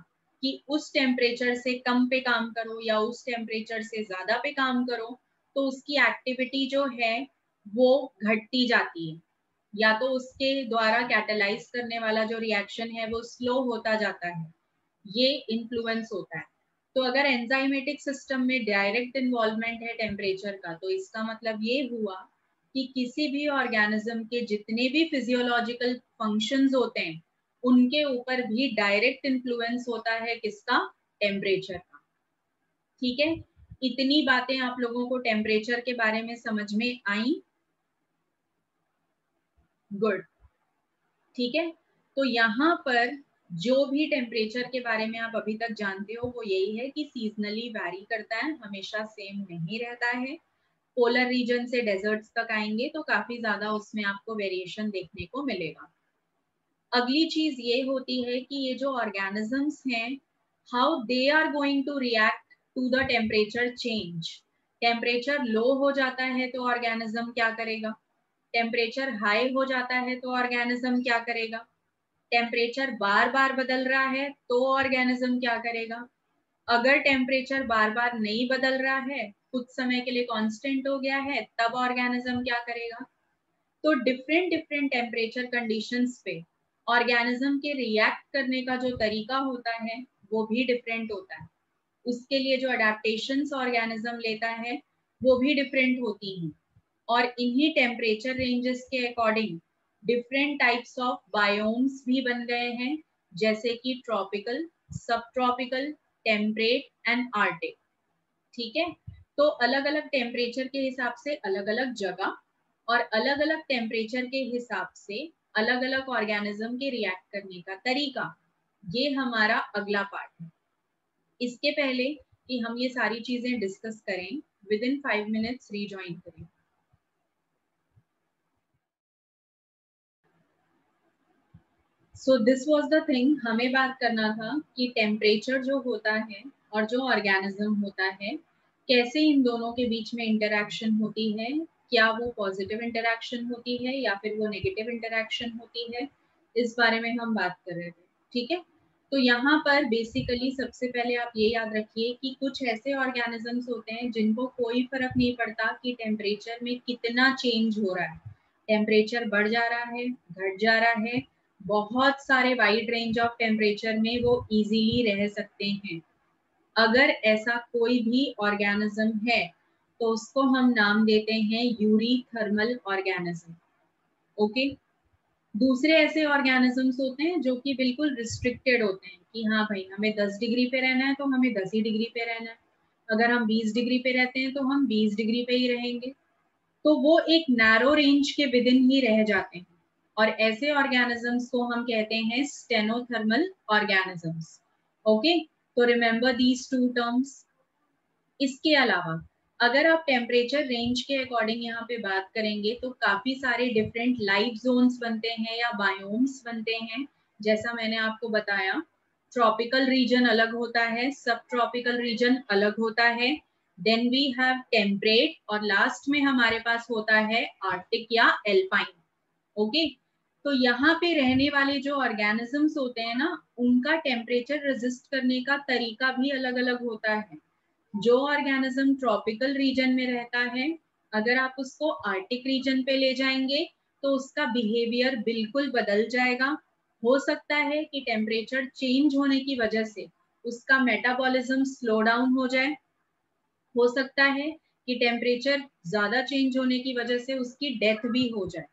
A: कि उस टेम्परेचर से कम पे काम करो या उस टेम्परेचर से ज़्यादा पे काम करो तो उसकी एक्टिविटी जो है, वो घटती जाती है। या तो उसके द्वारा कैटेलाइज करने वाला जो रिएक्शन है, वो स्लो होता जाता है। ये इन्फ्लुएंस होता है। तो अगर एंजाइमेटिक सिस्टम में डायरेक्ट इन्वॉल्वमेंट है टेम्परेचर का तो इसका मतलब ये हुआ कि किसी भी ऑर्गेनिज्म के जितने भी फिजियोलॉजिकल फ़ंक्शंस होते हैं, उनके ऊपर भी डायरेक्ट इन्फ्लुएंस होता है किसका? टेम्परेचर का। ठीक है? इतनी बातें आप लोगों को टेम्परेचर के बारे में समझ में आई? गुड ठीक है? तो यहाँ पर जो भी टेम्परेचर के बारे में आप अभी तक जानते हो, वो यही है कि सीजनली वैरी करता है, हमेशा सेम नहीं रहता है। पोलर रीजन से डेजर्ट्स तक आएँगे तो काफ़ी ज़्यादा उसमें आपको वेरिएशन देखने को मिलेगा। अगली चीज़ ये होती है कि ये जो ऑर्गेनिजम्स हैं how they are going to react to the temperature change temperature low हो जाता है तो ऑर्गेनिज्म क्या करेगा? टेम्परेचर हाई हो जाता है तो ऑर्गेनिज्म क्या करेगा? टेम्परेचर बार बार बदल रहा है तो ऑर्गेनिज्म क्या करेगा? अगर टेम्परेचर बार बार नहीं बदल रहा है कुछ समय के लिए कांस्टेंट हो गया है, तब ऑर्गेनिज्म क्या करेगा? तो डिफरेंट डिफरेंट टेम्परेचर कंडीशंस पे ऑर्गेनिज्म के रिएक्ट करने का जो तरीका होता है, वो भी डिफरेंट होता है। उसके लिए जो अडेप्टेशन ऑर्गेनिज्म लेता है, वो भी डिफरेंट होती हैं। और इन्हीं टेम्परेचर रेंजेस के according different types of biomes भी बन गए हैं, जैसे कि ट्रॉपिकल सब ट्रॉपिकल टेम्परेट एंड आर्टिक ठीक है? तो अलग अलग टेम्परेचर के हिसाब से अलग अलग जगह और अलग अलग टेम्परेचर के हिसाब से अलग अलग ऑर्गेनिज्म के रिएक्ट करने का तरीका। ये हमारा अगला पार्ट है। इसके पहले कि हम ये सारी चीज़ें डिस्कस करें within five minutes rejoin करें। So this was the thing हमें बात करना था कि टेम्परेचर जो होता है और जो ऑर्गेनिज्म होता है कैसे इन दोनों के बीच में इंटरेक्शन होती है? क्या वो पॉजिटिव इंटरेक्शन होती है या फिर वो नेगेटिव इंटरेक्शन होती है? इस बारे में हम बात कर रहे थे, ठीक है? तो यहाँ पर बेसिकली सबसे पहले आप ये याद रखिए कि कुछ ऐसे ऑर्गेनिजम्स होते हैं जिनको कोई फ़र्क नहीं पड़ता कि टेम्परेचर में कितना चेंज हो रहा है। टेम्परेचर बढ़ जा रहा है, घट जा रहा है, बहुत सारे वाइड रेंज ऑफ़ टेम्परेचर में वो इजीली रह सकते हैं। अगर ऐसा कोई भी ऑर्गेनिज्म है तो उसको हम नाम देते हैं यूरी थर्मल ऑर्गेनिज्म। ओके? दूसरे ऐसे ऑर्गेनिजम्स होते हैं जो कि बिल्कुल रिस्ट्रिक्टेड होते हैं कि हाँ भाई, हमें 10 डिग्री पे रहना है तो हमें 10 ही डिग्री पे रहना है। अगर हम 20 डिग्री पे रहते हैं तो हम 20 डिग्री पे ही रहेंगे। तो वो एक नैरो रेंज के विद इन ही रह जाते हैं। और ऐसे ऑर्गेनिजम्स को हम कहते हैं स्टेनोथर्मल ऑर्गेनिजम्स ओके? तो रिमेंबर दीज टू टर्म्स इसके अलावा, अगर आप टेम्परेचर रेंज के अकॉर्डिंग यहाँ पे बात करेंगे तो काफ़ी सारे डिफरेंट लाइफ जोन्स बनते हैं या बायोम्स बनते हैं। जैसा मैंने आपको बताया ट्रॉपिकल रीजन अलग होता है सब ट्रॉपिकल रीजन अलग होता है। देन वी हैव टेम्परेट और लास्ट में हमारे पास होता है आर्टिक या एल्पाइन ओके तो यहाँ पे रहने वाले जो ऑर्गेनिजम्स होते हैं ना, उनका टेम्परेचर रेजिस्ट करने का तरीका भी अलग अलग होता है। जो ऑर्गेनिज्म ट्रॉपिकल रीजन में रहता है, अगर आप उसको आर्टिक रीजन पे ले जाएँगे तो उसका बिहेवियर बिल्कुल बदल जाएगा। हो सकता है कि टेम्परेचर चेंज होने की वजह से उसका मेटाबॉलिज्म स्लो डाउन हो जाए। हो सकता है कि टेम्परेचर ज़्यादा चेंज होने की वजह से उसकी डेथ भी हो जाए।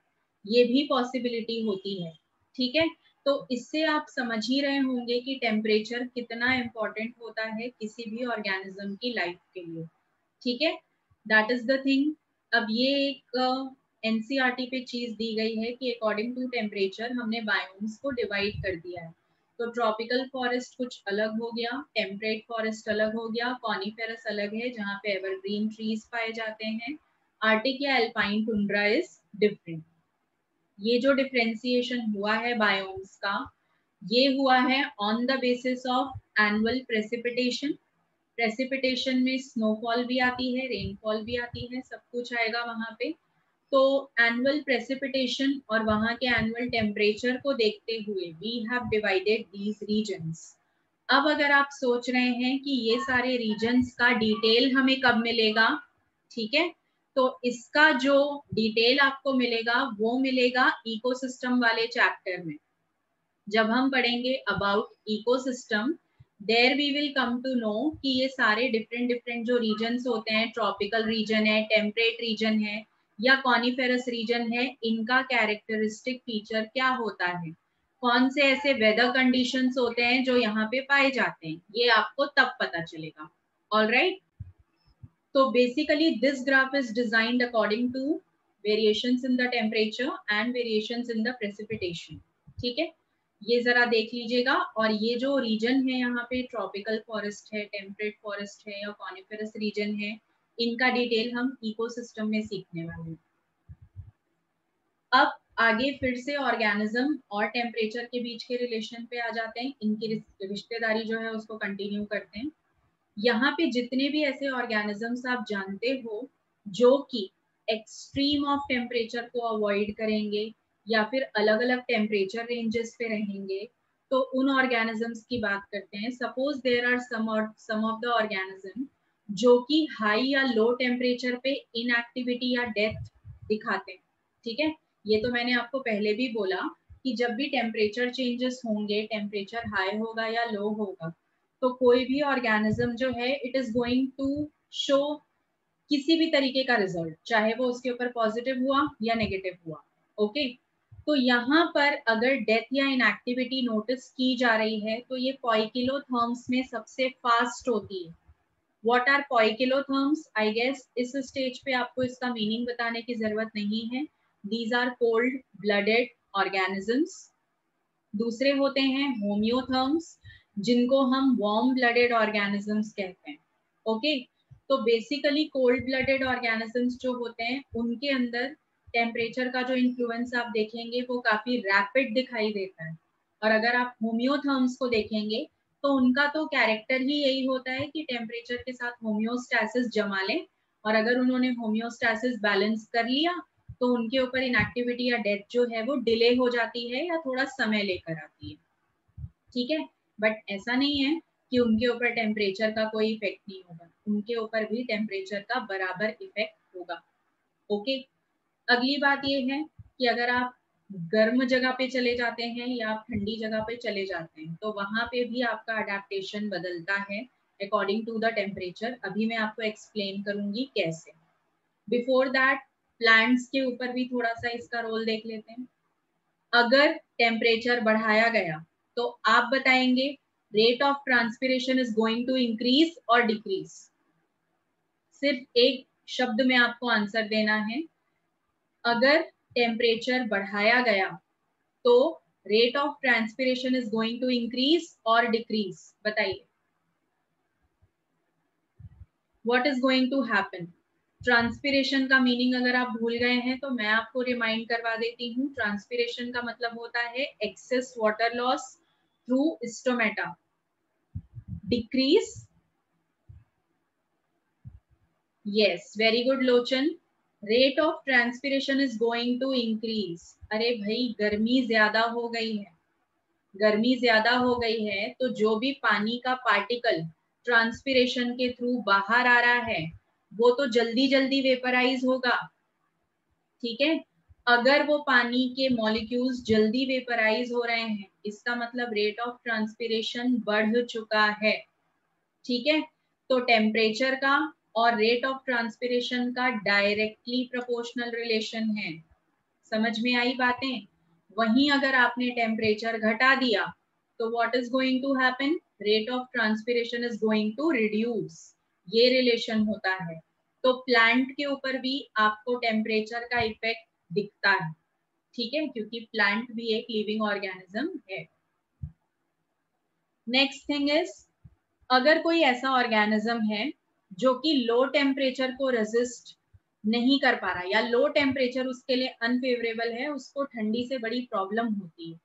A: ये भी पॉसिबिलिटी होती है ठीक है? तो इससे आप समझ ही रहे होंगे कि टेम्परेचर कितना इम्पोर्टेंट होता है किसी भी ऑर्गेनिज्म की लाइफ के लिए ठीक है? दैट इज़ द थिंग अब ये एक एनसीईआरटी uh, पे चीज़ दी गई है कि अकॉर्डिंग टू टेम्परेचर हमने बायोम्स को डिवाइड कर दिया है। तो ट्रॉपिकल फॉरेस्ट कुछ अलग हो गया टेम्परेट फॉरेस्ट अलग हो गया कॉनीफेरस अलग है जहाँ पे एवरग्रीन ट्रीज पाए जाते हैं। आर्टिक या एल्पाइन टुंड्रा इज़ डिफरेंट ये जो डिफ्रेंसिएशन हुआ है बायोम्स का, ये हुआ है on the basis of annual precipitation precipitation में स्नोफॉल भी आती है रेनफॉल भी आती है, सब कुछ आएगा वहाँ पे। तो एनुअल प्रेसिपिटेशन और वहाँ के एनुअल टेम्परेचर को देखते हुए we have divided these regions अब अगर आप सोच रहे हैं कि ये सारे रीजन्स का डिटेल हमें कब मिलेगा, ठीक है? तो इसका जो डिटेल आपको मिलेगा, वो मिलेगा इकोसिस्टम वाले चैप्टर में। जब हम पढ़ेंगे about ecosystem there we will come to know कि ये सारे डिफरेंट डिफरेंट जो रीजन होते हैं ट्रॉपिकल रीजन है टेम्परेट रीजन है, या कॉनिफेरस रीजन है, इनका कैरेक्टरिस्टिक फीचर क्या होता है? कौन से ऐसे वेदर कंडीशंस होते हैं जो यहाँ पे पाए जाते हैं? ये आपको तब पता चलेगा। All right right? So basically, this graph is designed according to variations in the temperature and variations in the precipitation. ठीक है? ये जरा देख लीजिएगा। और ये जो रीजन है यहाँ पे ट्रॉपिकल फॉरेस्ट है टेम्परेट फॉरेस्ट है या कॉनिफेरस रीजन है, इनका डिटेल हम इकोसिस्टम में सीखने वाले हैं। अब आगे फिर से ऑर्गेनिज्म और टेम्परेचर के बीच के रिलेशन पे आ जाते हैं। इनकी रिश्तेदारी जो है, उसको कंटिन्यू करते हैं। यहाँ पे जितने भी ऐसे ऑर्गेनिजम्स आप जानते हो, जो कि एक्सट्रीम ऑफ़ टेम्परेचर को अवॉइड करेंगे, या फिर अलग अलग टेम्परेचर रेंजेस पे रहेंगे तो उन ऑर्गेनिजम्स की बात करते हैं। Suppose there are some of the organism जो कि हाई या लो टेम्परेचर पे इनएक्टिविटी या डेथ दिखाते हैं। ठीक है? ये तो मैंने आपको पहले भी बोला कि जब भी टेम्परेचर चेंजेस होंगे टेम्परेचर हाई होगा या लो होगा तो कोई भी ऑर्गेनिज्म जो है it is going to show किसी भी तरीके का रिज़ल्ट चाहे वो उसके ऊपर पॉजिटिव हुआ या नेगेटिव हुआ ओके तो यहाँ पर अगर डेथ या इनएक्टिविटी नोटिस की जा रही है तो ये पॉइकिलोथर्म्स में सबसे फास्ट होती है। What are poikilotherms I guess इस स्टेज पे आपको इसका मीनिंग बताने की ज़रूरत नहीं है। These are cold blooded organisms दूसरे होते हैं होम्योथर्म्स जिनको हम वार्म ब्लडेड ऑर्गेनिजम्स कहते हैं ओके तो बेसिकली कोल्ड ब्लडेड ऑर्गेनिजम्स जो होते हैं, उनके अंदर टेम्परेचर का जो इन्फ्लुएंस आप देखेंगे, वो काफ़ी रैपिड दिखाई देता है। और अगर आप होम्योथर्म्स को देखेंगे तो उनका तो कैरेक्टर ही यही होता है कि टेम्परेचर के साथ होम्योस्टैसिस जमा लें। और अगर उन्होंने होम्योस्टैसिस बैलेंस कर लिया तो उनके ऊपर इनएक्टिविटी या डेथ जो है, वो डिले हो जाती है या थोड़ा समय लेकर आती है। ठीक है? बट ऐसा नहीं है कि उनके ऊपर टेम्परेचर का कोई इफ़ेक्ट नहीं होगा। उनके ऊपर भी टेम्परेचर का बराबर इफ़ेक्ट होगा। ओके अगली बात ये है कि अगर आप गर्म जगह पे चले जाते हैं या आप ठंडी जगह पे चले जाते हैं तो वहाँ पे भी आपका अडेप्टेशन बदलता है अकॉर्डिंग टू द टेम्परेचर अभी मैं आपको एक्सप्लेन करूँगी कैसे। बिफोर दैट प्लांट्स के ऊपर भी थोड़ा सा इसका रोल देख लेते हैं। अगर टेम्परेचर बढ़ाया गया तो आप बताएँगे rate of transpiration is going to increase और डिक्रीज सिर्फ़ एक शब्द में आपको आंसर देना है। अगर टेम्परेचर बढ़ाया गया तो rate of transpiration is going to increase और डिक्रीज बताइए। What is going to happen transpiration का मीनिंग अगर आप भूल गए हैं तो मैं आपको रिमाइंड करवा देती हूँ। ट्रांसपिरेशन का मतलब होता है excess water loss through stomata decrease yes very good Lochan rate of transpiration is going to increase अरे भाई, गर्मी ज़्यादा हो गई है। गर्मी ज़्यादा हो गई है तो जो भी पानी का पार्टिकल ट्रांसपिरेशन के थ्रू बाहर आ रहा है, वो तो जल्दी जल्दी वेपराइज होगा। ठीक है? अगर वो पानी के मॉलिक्यूल्स जल्दी वेपराइज हो रहे हैं, इसका मतलब रेट ऑफ़ ट्रांसपीरेशन बढ़ चुका है। ठीक है? तो टेम्परेचर का और रेट ऑफ़ ट्रांसपीरेशन का डायरेक्टली प्रोपोर्शनल रिलेशन है। समझ में आई बातें? वहीं अगर आपने टेम्परेचर घटा दिया तो what is going to happen rate of transpiration is going to reduce ये रिलेशन होता है। तो प्लांट के ऊपर भी आपको टेम्परेचर का इफ़ेक्ट दिखता है। ठीक है? क्योंकि प्लांट भी एक लिविंग ऑर्गेनिज्म है। नेक्स्ट थिंग इज़ अगर कोई ऐसा ऑर्गेनिज्म है जो कि लो टेम्परेचर को रेजिस्ट नहीं कर पा रहा, या लो टेम्परेचर उसके लिए अनफेवरेबल है, उसको ठंडी से बड़ी प्रॉब्लम होती है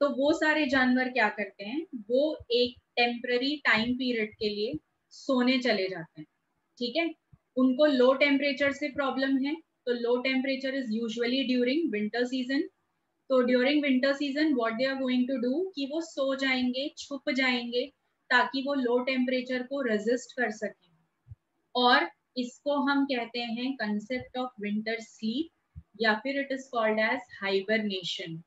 A: तो वो सारे जानवर क्या करते हैं? वो एक टेम्पररी टाइम पीरियड के लिए सोने चले जाते हैं। ठीक है? उनको लो टेम्परेचर से प्रॉब्लम है तो low temperature is usually during winter season तो during winter season what they are going to do कि वो सो जाएँगे, छुप जाएँगे, ताकि वो लो टेम्परेचर को रेजिस्ट कर सके। और इसको हम कहते हैं कंसेप्ट ऑफ़ विंटर स्लीप या फिर it is called as hibernation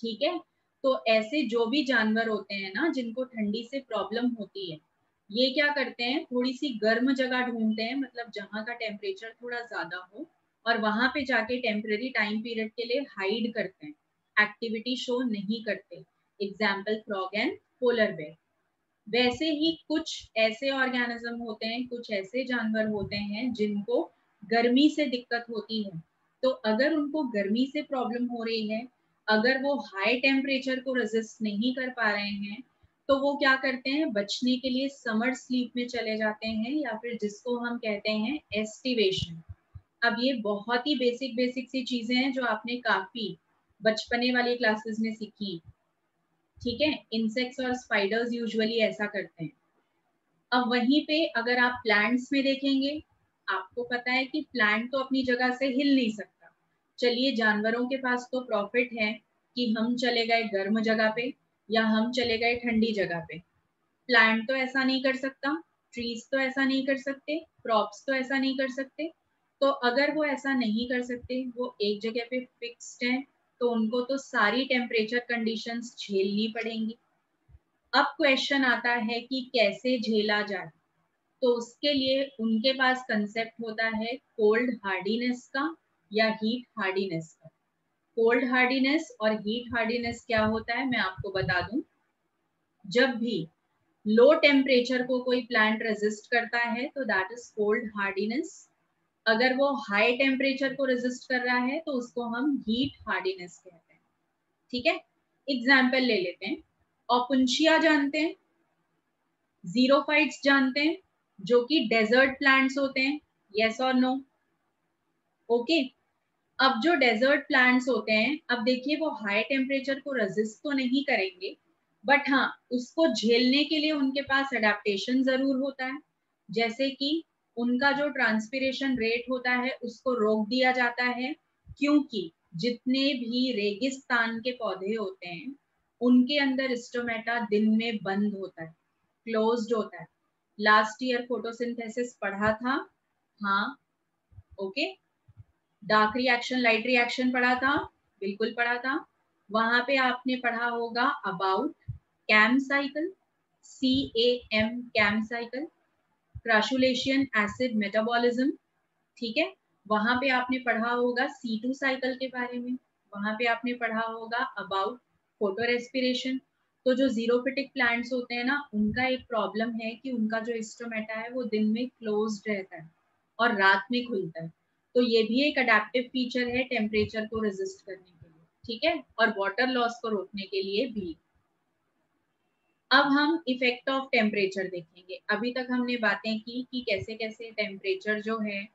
A: ठीक है? तो ऐसे जो भी जानवर होते हैं ना, जिनको ठंडी से प्रॉब्लम होती है ये क्या करते हैं? थोड़ी सी गर्म जगह ढूंढते हैं मतलब जहाँ का टेम्परेचर थोड़ा ज़्यादा हो और वहाँ पे जाके टेम्पररी टाइम पीरियड के लिए हाइड करते हैं। एक्टिविटी शो नहीं करते। Example frog and polar bear वैसे ही कुछ ऐसे ऑर्गेनिज्म होते हैं, कुछ ऐसे जानवर होते हैं जिनको गर्मी से दिक्कत होती है। तो अगर उनको गर्मी से प्रॉब्लम हो रही है, अगर वो हाई टेम्परेचर को रेजिस्ट नहीं कर पा रहे हैं तो वो क्या करते हैं? बचने के लिए समर स्लीप में चले जाते हैं या फिर जिसको हम कहते हैं एस्टिवेशन अब ये बहुत ही बेसिक बेसिक सी चीज़ें हैं जो आपने काफ़ी बचपने वाली क्लासेस में सीखी। ठीक है? इंसेक्ट्स और स्पाइडर्स यूजुअली ऐसा करते हैं। अब वहीं पे अगर आप प्लांट्स में देखेंगे, आपको पता है कि प्लांट तो अपनी जगह से हिल नहीं सकता। चलिए, जानवरों के पास तो प्रॉफिट है कि हम चले गए गर्म जगह पे। या हम चले गए ठंडी जगह पे। प्लांट तो ऐसा नहीं कर सकता ट्रीज तो ऐसा नहीं कर सकते क्रॉप्स तो ऐसा नहीं कर सकते। तो अगर वो ऐसा नहीं कर सकते, वो एक जगह पे फिक्स्ड है तो उनको तो सारी टेम्परेचर कंडीशंस झेलनी पड़ेंगी। अब क्वेश्चन आता है कि कैसे झेला जाए। तो उसके लिए उनके पास कंसेप्ट होता है कोल्ड हार्डीनेस का या हीट हार्डीनेस का। कोल्ड हार्डीनेस और हीट हार्डीनेस क्या होता है, मैं आपको बता दूँ। जब भी लो टेम्परेचर को कोई प्लांट रेजिस्ट करता है तो दैट इज़ कोल्ड हार्डीनेस अगर वो हाई टेम्परेचर को रेजिस्ट कर रहा है तो उसको हम हीट हार्डीनेस कहते हैं। ठीक है? एग्ज़ाम्पल ले लेते हैं। ऑपुंशिया जानते हैं। जीरोफाइट्स जानते हैं, जो कि डेजर्ट प्लांट्स होते हैं। यस और नो ओके अब जो डेजर्ट प्लांट्स होते हैं, अब देखिए वो हाई टेम्परेचर को रेजिस्ट तो नहीं करेंगे बट हाँ उसको झेलने के लिए उनके पास अडेप्टेशन ज़रूर होता है। जैसे कि उनका जो ट्रांसपीरेशन रेट होता है, उसको रोक दिया जाता है, क्योंकि जितने भी रेगिस्तान के पौधे होते हैं, उनके अंदर स्टोमेटा दिन में बंद होता है क्लोज्ड होता है। लास्ट ईयर फोटोसिंथेसिस पढ़ा था हाँ okay dark reaction light reaction पढ़ा था, बिल्कुल पढ़ा था। वहाँ पे आपने पढ़ा होगा about CAM cycle C A M CAM cycle crassulacean acid metabolism ठीक है? वहाँ पे आपने पढ़ा होगा सी टू साइकिल के बारे में। वहाँ पे आपने पढ़ा होगा अबाउट फ़ोटो रेस्पिरेशन तो जो जीरोफिटिक प्लांट्स होते हैं ना, उनका एक प्रॉब्लम है कि उनका जो इंस्ट्रोमेटा है, वो दिन में क्लोज रहता है और रात में खुलता है। तो ये भी एक अडेप्टिव फीचर है टेम्परेचर को रेजिस्ट करने के लिए, ठीक है? और वाटर लॉस को रोकने के लिए भी। अब हम इफ़ेक्ट ऑफ़ टेम्परेचर देखेंगे। अभी तक हमने बातें की कि कैसे कैसे टेम्परेचर जो है,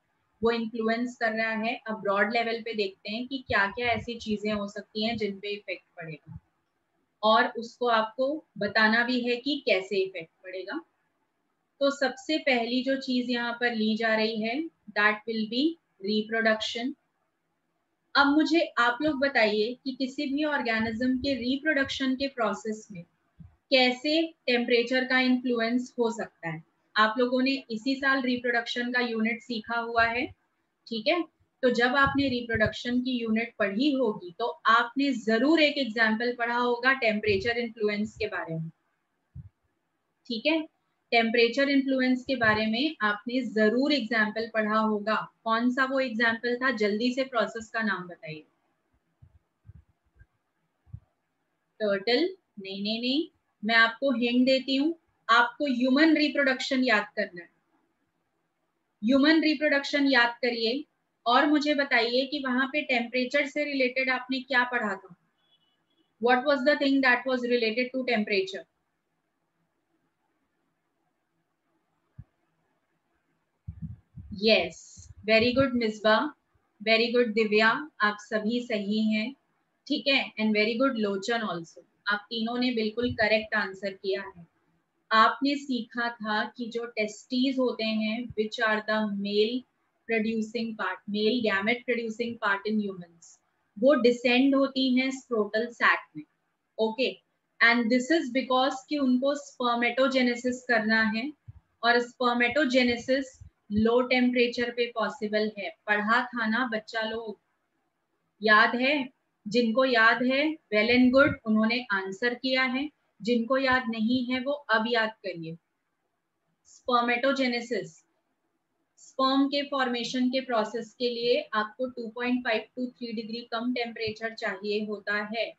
A: वो इन्फ्लुएंस कर रहा है। अब ब्रॉड लेवल पे देखते हैं कि क्या क्या ऐसी चीज़ें हो सकती हैं जिन पे इफ़ेक्ट पड़ेगा। और उसको आपको बताना भी है कि कैसे इफ़ेक्ट पड़ेगा। तो सबसे पहली जो चीज़ यहाँ पर ली जा रही है दैट विल बी रिप्रोडक्शन अब मुझे आप लोग बताइए कि किसी भी ऑर्गेनिज्म के रिप्रोडक्शन के प्रोसेस में कैसे टेम्परेचर का इन्फ्लुएंस हो सकता है? आप लोगों ने इसी साल रिप्रोडक्शन का यूनिट सीखा हुआ है, ठीक है? तो जब आपने रिप्रोडक्शन की यूनिट पढ़ी होगी तो आपने ज़रूर एक एग्ज़ाम्पल पढ़ा होगा टेम्परेचर इन्फ्लुएंस के बारे में, ठीक है? टेम्परेचर इन्फ्लुएंस के बारे में आपने ज़रूर एग्ज़ाम्पल पढ़ा होगा। कौन सा वो एग्ज़ाम्पल था? जल्दी से प्रोसेस का नाम बताइए। टर्टल नहीं नहीं नहीं, मैं आपको हिंट देती हूँ। आपको ह्यूमन रिप्रोडक्शन याद करना है। ह्यूमन रिप्रोडक्शन याद करिए और मुझे बताइए कि वहाँ पे टेम्परेचर से रिलेटेड आपने क्या पढ़ा था। What was the thing that was related to temperature yes very good Misba very good Divya आप सभी सही हैं। ठीक है? And very good Lochan also आप तीनों ने बिल्कुल करेक्ट आंसर किया है। आपने सीखा था कि जो टेस्टीज होते हैं which are the male producing part male gamete producing part in humans वो डिसेंड होती हैं स्प्रोटल सैक में। Okay and this is because कि उनको स्पर्मेटोजेनेसिस करना है और स्पर्मेटोजेनेसिस लो टेम्परेचर पे पॉसिबल है। पढ़ा था ना बच्चा लोग? याद है? जिनको याद है वेल एंड गुड उन्होंने आंसर किया है। जिनको याद नहीं है, वो अब याद करिए। स्पर्मेटोजेनेसिस स्पर्म के फॉर्मेशन के प्रोसेस के लिए आपको 2.5 टू 3 डिग्री कम टेम्परेचर चाहिए होता है।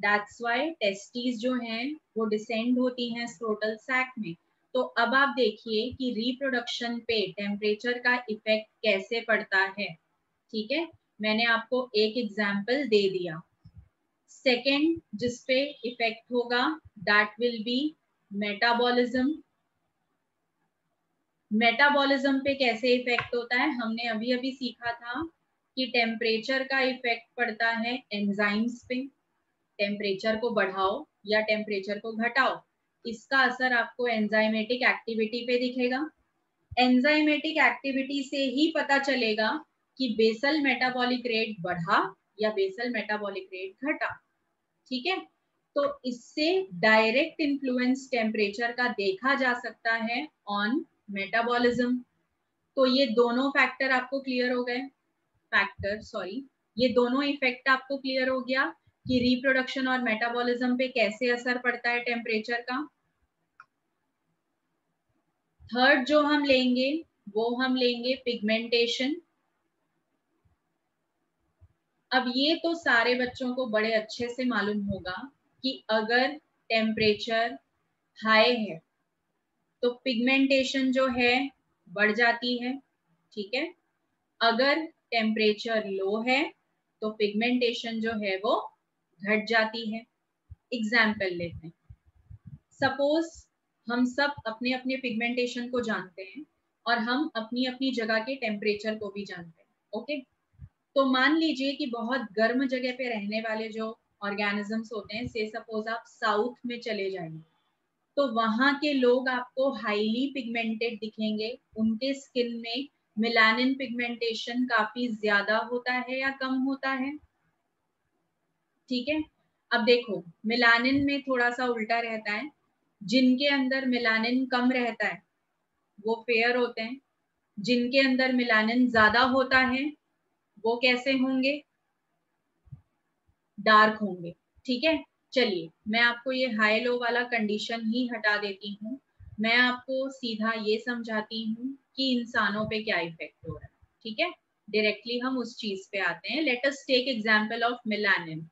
A: दैट्स वाई टेस्टीज जो हैं, वो डिसेंड होती हैं स्क्रोटल सैक में। तो अब आप देखिए कि रिप्रोडक्शन पे टेम्परेचर का इफ़ेक्ट कैसे पड़ता है। ठीक है? मैंने आपको एक एग्ज़ाम्पल दे दिया। सेकेंड जिसपे इफ़ेक्ट होगा that will be metabolism metabolism पे कैसे इफ़ेक्ट होता है? हमने अभी अभी सीखा था कि टेम्परेचर का इफ़ेक्ट पड़ता है एंजाइम्स पे। टेम्परेचर को बढ़ाओ या टेम्परेचर को घटाओ। इसका असर आपको एंजाइमेटिक एक्टिविटी पे दिखेगा। एंजाइमेटिक एक्टिविटी से ही पता चलेगा कि बेसल मेटाबॉलिक रेट बढ़ा या बेसल मेटाबॉलिक रेट घटा। ठीक है? तो इससे डायरेक्ट इन्फ्लुएंस टेम्परेचर का देखा जा सकता है ऑन मेटाबॉलिज्म तो ये दोनों फैक्टर आपको क्लियर हो गए। फैक्टर सॉरी ये दोनों इफ़ेक्ट आपको क्लियर हो गया। कि रिप्रोडक्शन और मेटाबॉलिज्म पे कैसे असर पड़ता है टेम्परेचर का? थर्ड जो हम लेंगे, वो हम लेंगे पिगमेंटेशन अब ये तो सारे बच्चों को बड़े अच्छे से मालूम होगा कि अगर टेम्परेचर हाई है तो पिगमेंटेशन जो है, बढ़ जाती है, ठीक है? अगर टेम्परेचर लो है तो पिगमेंटेशन जो है, वो घट जाती है। एग्ज़ाम्पल लेते हैं। सपोज़ हम सब अपने अपने पिगमेंटेशन को जानते हैं और हम अपनी अपनी जगह के टेम्परेचर को भी जानते हैं ओके तो मान लीजिए कि बहुत गर्म जगह पे रहने वाले जो ऑर्गेनिजम्स होते हैं से सपोज़ आप साउथ में चले जाएँगे तो वहाँ के लोग आपको हाईली पिगमेंटेड दिखेंगे। उनके स्किन में मिलानिन पिगमेंटेशन काफ़ी ज़्यादा होता है या कम होता है। ठीक है? अब देखो मिलानिन में थोड़ा सा उल्टा रहता है। जिनके अंदर मिलानिन कम रहता है, वो फेयर होते हैं। जिनके अंदर मिलानिन ज़्यादा होता है, वो कैसे होंगे? डार्क होंगे। ठीक है? चलिए, मैं आपको ये हाई लो वाला कंडीशन ही हटा देती हूँ। मैं आपको सीधा ये समझाती हूँ कि इंसानों पे क्या इफ़ेक्ट हो रहा है। ठीक है? डायरेक्टली हम उस चीज़ पे आते हैं। Let us take example of melanin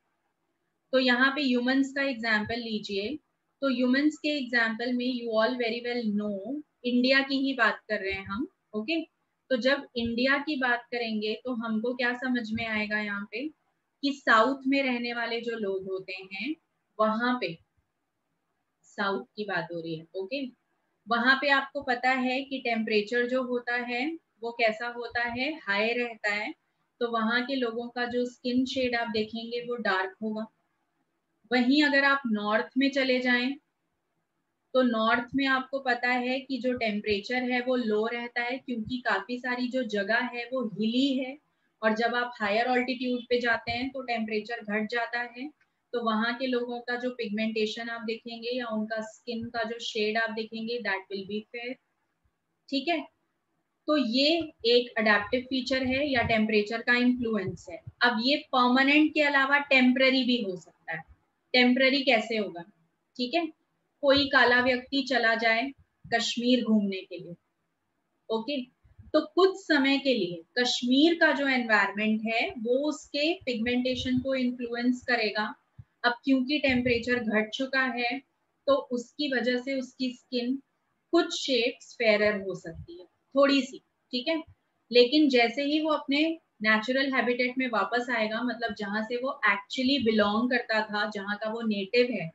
A: तो यहाँ पे ह्यूमंस का एग्ज़ाम्पल लीजिए। तो ह्यूमंस के एग्ज़ाम्पल में you all very well know India की ही बात कर रहे हैं हम ओके okay? तो जब इंडिया की बात करेंगे तो हमको क्या समझ में आएगा यहाँ पे? कि साउथ में रहने वाले जो लोग होते हैं, वहाँ पे साउथ की बात हो रही है ओके वहाँ पे आपको पता है कि टेम्परेचर जो होता है, वो कैसा होता है? हाई रहता है। तो वहाँ के लोगों का जो स्किन शेड आप देखेंगे, वो डार्क होगा। वहीं अगर आप नॉर्थ में चले जाएँ तो नॉर्थ में आपको पता है कि जो टेम्परेचर है वो लो रहता है क्योंकि काफ़ी सारी जो जगह है वो हिली है और जब आप हायर ऑल्टीट्यूड पे जाते हैं तो टेम्परेचर घट जाता है। तो वहाँ के लोगों का जो पिगमेंटेशन आप देखेंगे या उनका स्किन का जो शेड आप देखेंगे दैट विल बी फेयर ठीक है? तो ये एक अडेप्टिव फीचर है या टेम्परेचर का इन्फ्लुएंस है। अब ये परमानेंट के अलावा टेम्पररी भी हो सकता है। टेम्पररी कैसे होगा? ठीक है? कोई काला व्यक्ति चला जाए कश्मीर घूमने के लिए। ओके? तो कुछ समय के लिए कश्मीर का जो एनवायरमेंट है, वो उसके पिगमेंटेशन को इन्फ्लुएंस करेगा। अब क्योंकि टेम्परेचर घट चुका है तो उसकी वजह से उसकी स्किन कुछ शेड्स फेरर हो सकती है। थोड़ी सी, ठीक है? लेकिन जैसे ही वो अपने नेचुरल हैबिटेट में वापस आएगा मतलब जहाँ से वो एक्चुअली बिलोंग करता था, जहाँ का वो नेटिव है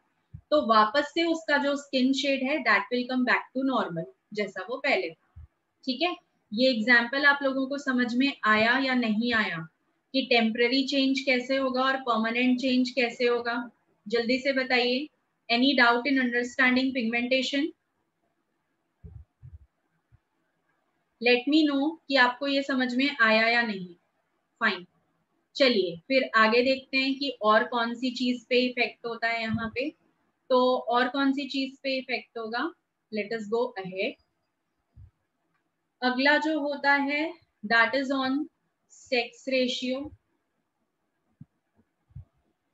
A: तो वापस से उसका जो स्किन शेड है that will come back to normal जैसा वो पहले था। ठीक है? ये एग्ज़ाम्पल आप लोगों को समझ में आया या नहीं आया कि टेम्पररी चेंज कैसे होगा और परमानेंट चेंज कैसे होगा? जल्दी से बताइए। Any doubt in understanding pigmentation let me know कि आपको ये समझ में आया या नहीं। फाइन चलिए, फिर आगे देखते हैं कि और कौन सी चीज़ पे इफ़ेक्ट होता है यहाँ पे। तो और कौन सी चीज़ पे इफ़ेक्ट होगा? लेट अस गो अहेड अगला जो होता है that is on sex ratio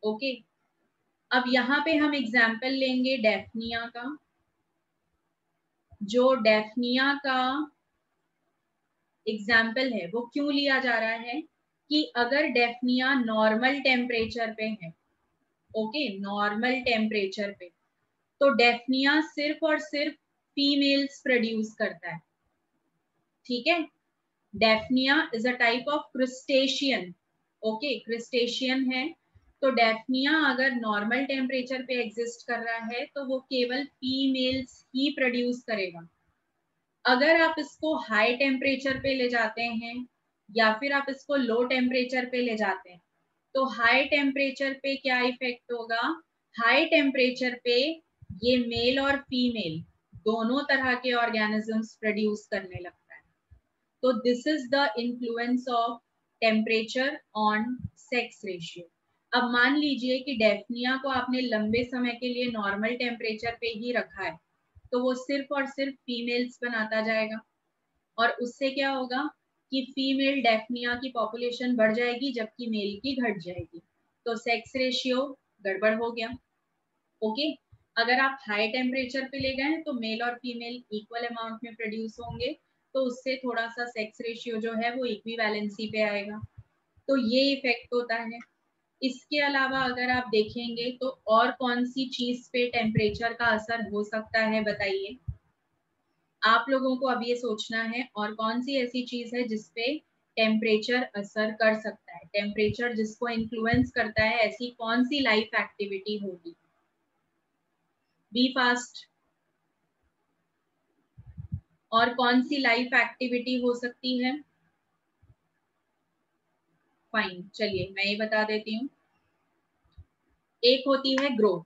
A: okay अब यहाँ पे हम एग्ज़ाम्पल लेंगे डेफनिया का। जो डेफनिया का एग्ज़ाम्पल है, वो क्यों लिया जा रहा है? कि अगर डेफनिया नॉर्मल टेम्परेचर पे है ओके नॉर्मल टेम्परेचर पे तो डेफनिया सिर्फ़ और सिर्फ़ फीमेल्स प्रोड्यूस करता है, ठीक है? Daphnia is a type of crustacean okay crustacean है तो डेफनिया अगर नॉर्मल टेम्परेचर पे एग्जिस्ट कर रहा है तो वो केवल फीमेल्स ही प्रोड्यूस करेगा। अगर आप इसको हाई टेम्परेचर पे ले जाते हैं या फिर आप इसको लो टेम्परेचर पे ले जाते हैं। तो हाई टेम्परेचर पे क्या इफ़ेक्ट होगा? हाई टेम्परेचर पे ये मेल और फीमेल दोनों तरह के ऑर्गेनिजम्स प्रोड्यूस करने लगता है। तो this is the influence of temperature on sex ratio अब मान लीजिए कि डेफनिया को आपने लंबे समय के लिए नॉर्मल टेम्परेचर पे ही रखा है तो वो सिर्फ़ और सिर्फ़ फीमेल्स बनाता जाएगा। और उससे क्या होगा? कि फीमेल डेफनिया की पॉपुलेशन बढ़ जाएगी, जबकि मेल की घट जाएगी। तो सेक्स रेशियो गड़बड़ हो गया। ओके अगर आप हाई टेम्परेचर पे ले गए तो मेल और फीमेल इक्वल अमाउंट में प्रोड्यूस होंगे। तो उससे थोड़ा सा सेक्स रेशियो जो है, वो इक्विवेलेंसी पे आएगा। तो ये इफ़ेक्ट होता है। इसके अलावा अगर आप देखेंगे तो और कौन सी चीज़ पे टेम्परेचर का असर हो सकता है, बताइए। आप लोगों को अब ये सोचना है और कौन सी ऐसी चीज़ है जिसपे टेम्परेचर असर कर सकता है? टेम्परेचर जिसको इन्फ्लुएंस करता है, ऐसी कौन सी लाइफ एक्टिविटी होगी? बी फास्ट और कौन सी लाइफ एक्टिविटी हो सकती है? फाइन चलिए, मैं ये बता देती हूँ। एक होती है ग्रोथ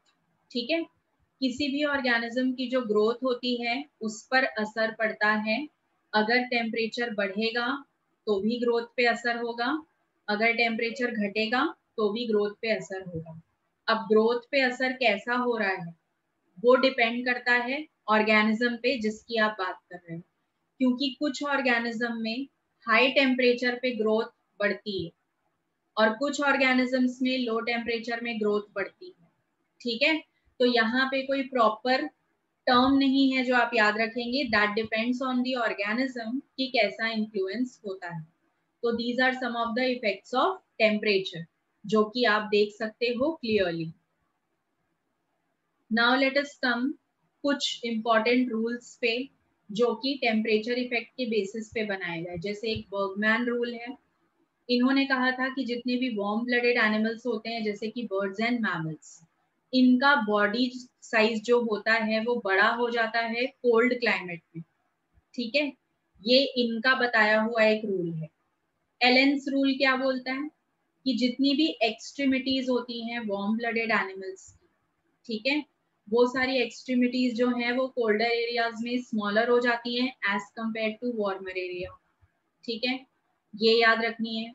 A: ठीक है? किसी भी ऑर्गेनिज्म की जो ग्रोथ होती है, उस पर असर पड़ता है। अगर टेम्परेचर बढ़ेगा तो भी ग्रोथ पे असर होगा। अगर टेम्परेचर घटेगा तो भी ग्रोथ पे असर होगा। अब ग्रोथ पे असर कैसा हो रहा है? वो डिपेंड करता है ऑर्गेनिज्म पे, जिसकी आप बात कर रहे हैं। क्योंकि कुछ ऑर्गेनिज्म में हाई टेम्परेचर पे ग्रोथ बढ़ती है और कुछ ऑर्गेनिजम्स में लो टेम्परेचर में ग्रोथ बढ़ती है। ठीक है? तो यहाँ पे कोई प्रॉपर टर्म नहीं है जो आप याद रखेंगे। That depends on the organism कि कैसा इन्फ्लुएंस होता है। तो these are some of the effects of temperature जो कि आप देख सकते हो clearly now let us come कुछ इंपॉर्टेंट रूल्स पे, जो कि टेम्परेचर इफ़ेक्ट के बेसिस पे बनाए गए। जैसे एक बर्गमैन रूल है। इन्होंने कहा था कि जितने भी वार्म ब्लडेड एनिमल्स होते हैं, जैसे कि बर्ड्स एंड मैमल्स इनका बॉडी साइज़ जो होता है, वो बड़ा हो जाता है कोल्ड क्लाइमेट में। ठीक है? ये इनका बताया हुआ एक रूल है। एलेंस रूल क्या बोलता है? कि जितनी भी एक्सट्रीमिटीज होती हैं वार्म ब्लडेड एनिमल्स की, ठीक है? वो सारी एक्सट्रीमिटीज जो हैं, वो कोल्डर एरियाज़ में स्मॉलर हो जाती हैं as compare to warmer area ठीक है? ये याद रखनी है।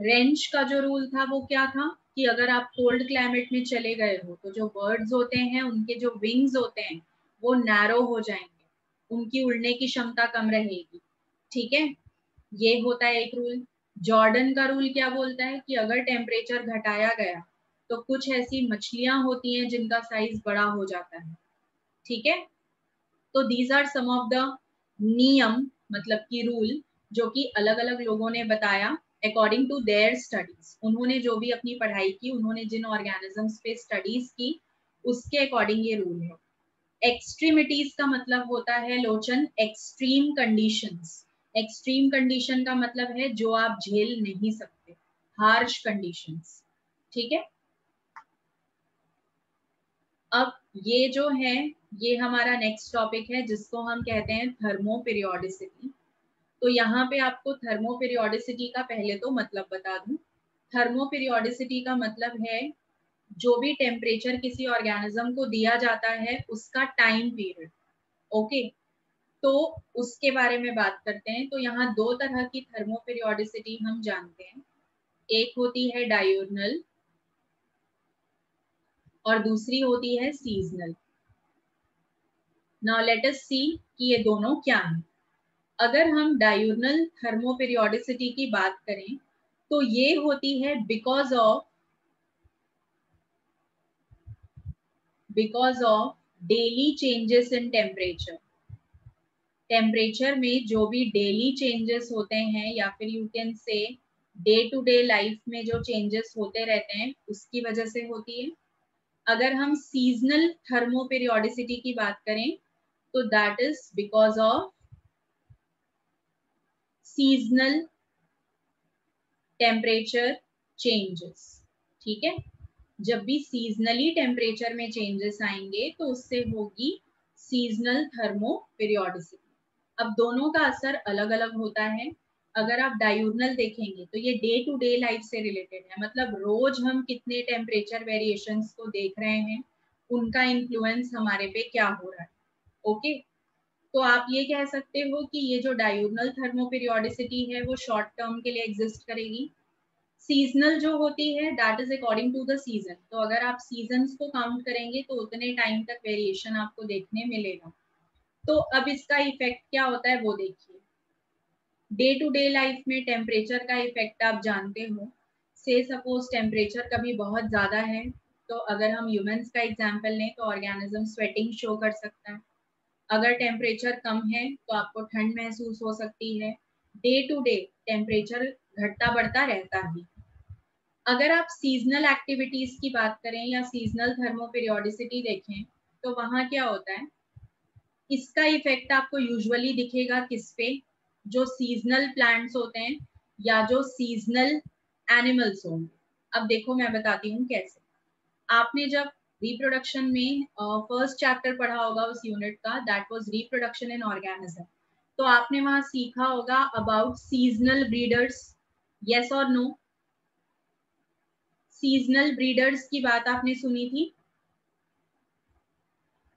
A: रेंच का जो रूल था, वो क्या था? कि अगर आप कोल्ड क्लाइमेट में चले गए हो तो जो बर्ड्स होते हैं, उनके जो विंग्स होते हैं, वो नैरो हो जाएँगे। उनकी उड़ने की क्षमता कम रहेगी। ठीक है? ये होता है एक रूल जॉर्डन का रूल क्या बोलता है कि अगर टेम्परेचर घटाया गया तो कुछ ऐसी मछलियाँ होती हैं, जिनका साइज़ बड़ा हो जाता है। ठीक है? तो these are some of the नियम मतलब की रूल जो कि अलग अलग लोगों ने बताया। अकॉर्डिंग टू देयर स्टडीज़ उन्होंने जो भी अपनी पढ़ाई की, उन्होंने जिन ऑर्गेनिजम्स पे स्टडीज़ की, उसके अकॉर्डिंग ये रूल है। एक्सट्रीमिटीज का मतलब होता है Lochan extreme conditions extreme condition का मतलब है जो आप झेल नहीं सकते। हार्श कंडीशंस ठीक है? अब ये जो है, ये हमारा नेक्स्ट टॉपिक है, जिसको हम कहते हैं थर्मो पीरियोडिसिटी तो यहाँ पे आपको थर्मोपीरियोडिसिटी का पहले तो मतलब बता दूँ। थर्मोपीरियोडिसिटी का मतलब है, जो भी टेम्परेचर किसी ऑर्गेनिज्म को दिया जाता है, उसका टाइम पीरियड ओके तो उसके बारे में बात करते हैं। तो यहाँ दो तरह की थर्मोपीरियोडिसिटी हम जानते हैं। एक होती है डायोर्नल और दूसरी होती है seasonal now let us see कि ये दोनों क्या हैं। अगर हम डायूर्नल थर्मोपीरियोडिसिटी की बात करें तो ये होती है because of because of daily changes in temperature temperature में जो भी डेली चेंजेस होते हैं, या फिर you can say day to day life में जो चेंजेस होते रहते हैं, उसकी वजह से होती है। अगर हम सीजनल थर्मोपीरियोडिसिटी की बात करें तो that is because of seasonal temperature changes ठीक है? जब भी सीजनली टेम्परेचर में चेंजेस आएँगे तो उससे होगी सीजनल थर्मो पीरियोडिसिटी अब दोनों का असर अलग अलग होता है। अगर आप डायूर्नल देखेंगे तो ये डे टू डे लाइफ से रिलेटेड है। मतलब रोज हम कितने टेम्परेचर वेरिएशंस को देख रहे हैं, उनका इन्फ्लुएंस हमारे पे क्या हो रहा है। ओके? तो आप ये कह सकते हो कि ये जो डायूनल थर्मोपीरियोडिसिटी है, वो शॉर्ट टर्म के लिए एग्जिस्ट करेगी। सीजनल जो होती है that is according to the season तो अगर आप सीज़न को काउंट करेंगे तो उतने टाइम तक वेरिएशन आपको देखने मिलेगा। तो अब इसका इफ़ेक्ट क्या होता है, वो देखिए। डे टू डे लाइफ में टेम्परेचर का इफ़ेक्ट आप जानते हो। से सपोज़ टेम्परेचर कभी बहुत ज़्यादा है तो अगर हम ह्यूमंस का एग्ज़ाम्पल लें तो ऑर्गेनिज्म स्वेटिंग शो कर सकता है। अगर टेम्परेचर कम है तो आपको ठंड महसूस हो सकती है। डे टू डे टेम्परेचर घटता बढ़ता रहता ही। अगर आप सीजनल एक्टिविटीज़ की बात करें या सीजनल थर्मोपीरियोडिसिटी देखें तो वहाँ क्या होता है? इसका इफ़ेक्ट आपको यूजुअली दिखेगा किस पे? जो सीजनल प्लांट्स होते हैं या जो सीजनल एनिमल्स होंगे अब देखो मैं बताती हूँ कैसे। आपने जब रिप्रोडक्शन में फ़र्स्ट uh, चैप्टर पढ़ा होगा उस यूनिट का that was reproduction in organism तो आपने वहाँ सीखा होगा अबाउट सीजनल ब्रीडर्स यस और नो सीजनल ब्रीडर्स की बात आपने सुनी थी?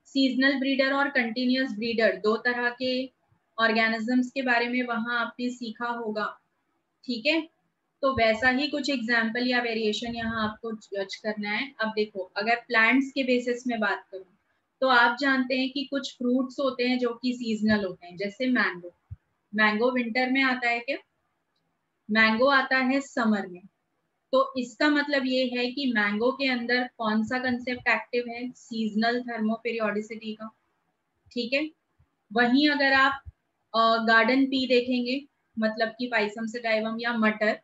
A: सीजनल ब्रीडर और कंटिन्यूस ब्रीडर दो तरह के ऑर्गेनिजम्स के बारे में वहाँ आपने सीखा होगा। ठीक है? तो वैसा ही कुछ एग्ज़ाम्पल या वेरिएशन यहाँ आपको जज करना है। अब देखो, अगर प्लांट्स के बेसिस में बात करूँ तो आप जानते हैं कि कुछ फ्रूट्स होते हैं जो कि सीजनल होते हैं, जैसे मैंगो मैंगो विंटर में आता है क्या? मैंगो आता है समर में। तो इसका मतलब ये है कि मैंगो के अंदर कौन सा कंसेप्ट एक्टिव है? सीजनल थर्मोपीरियोडिसिटी का। ठीक है? वहीं अगर आप गार्डन पी देखेंगे मतलब कि पाइसम सटाइवम या मटर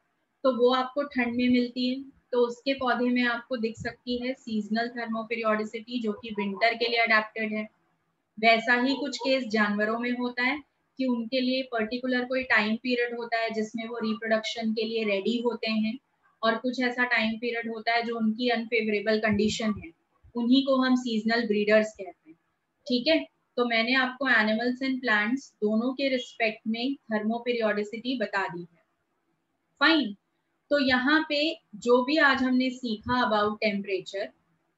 A: तो वो आपको ठंड में मिलती है। तो उसके पौधे में आपको दिख सकती है सीजनल थर्मोपीरियोडिसिटी जो कि विंटर के लिए अडेप्टेड है। वैसा ही कुछ केस जानवरों में होता है कि उनके लिए पर्टिकुलर कोई टाइम पीरियड होता है जिसमें वो रिप्रोडक्शन के लिए रेडी होते हैं और कुछ ऐसा टाइम पीरियड होता है जो उनकी अनफेवरेबल कंडीशन है। उन्हीं को हम सीजनल ब्रीडर्स कहते हैं। ठीक है? तो मैंने आपको एनिमल्स एंड प्लांट्स दोनों के रिस्पेक्ट में थर्मोपीरियोडिसिटी बता दी है। फाइन तो यहाँ पे जो भी आज हमने सीखा अबाउट टेम्परेचर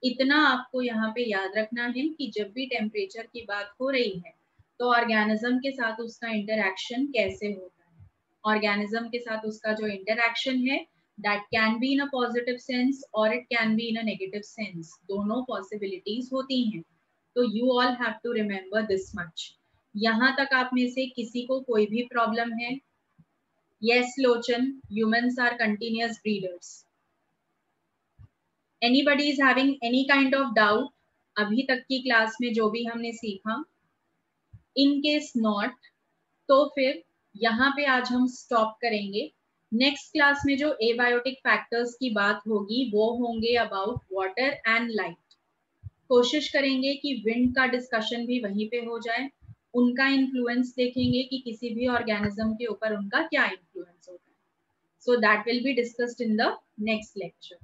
A: इतना आपको यहाँ पे याद रखना है कि जब भी टेम्परेचर की बात हो रही है तो ऑर्गेनिज्म के साथ उसका इंटरेक्शन कैसे होता है? ऑर्गेनिज्म के साथ उसका जो इंटरेक्शन है, that can be in a positive sense or it can be in a negative sense. दोनों पॉसिबिलिटीज होती हैं। तो you all have to remember this much. यहाँ तक आप में से किसी को कोई भी प्रॉब्लम है yes Lochan humans are continuous breeders. Anybody is having any kind of doubt, अभी तक की क्लास में जो भी हमने सीखा इन केस नॉट तो फिर यहाँ पे आज हम स्टॉप करेंगे। नेक्स्ट क्लास में जो एबायोटिक फैक्टर्स की बात होगी, वो होंगे अबाउट वाटर एंड लाइट कोशिश करेंगे कि विंड का डिस्कशन भी वहीं पे हो जाए। उनका इन्फ्लुएंस देखेंगे कि किसी भी ऑर्गेनिज्म के ऊपर उनका क्या इन्फ्लुएंस होता है। So that will be discussed in the next lecture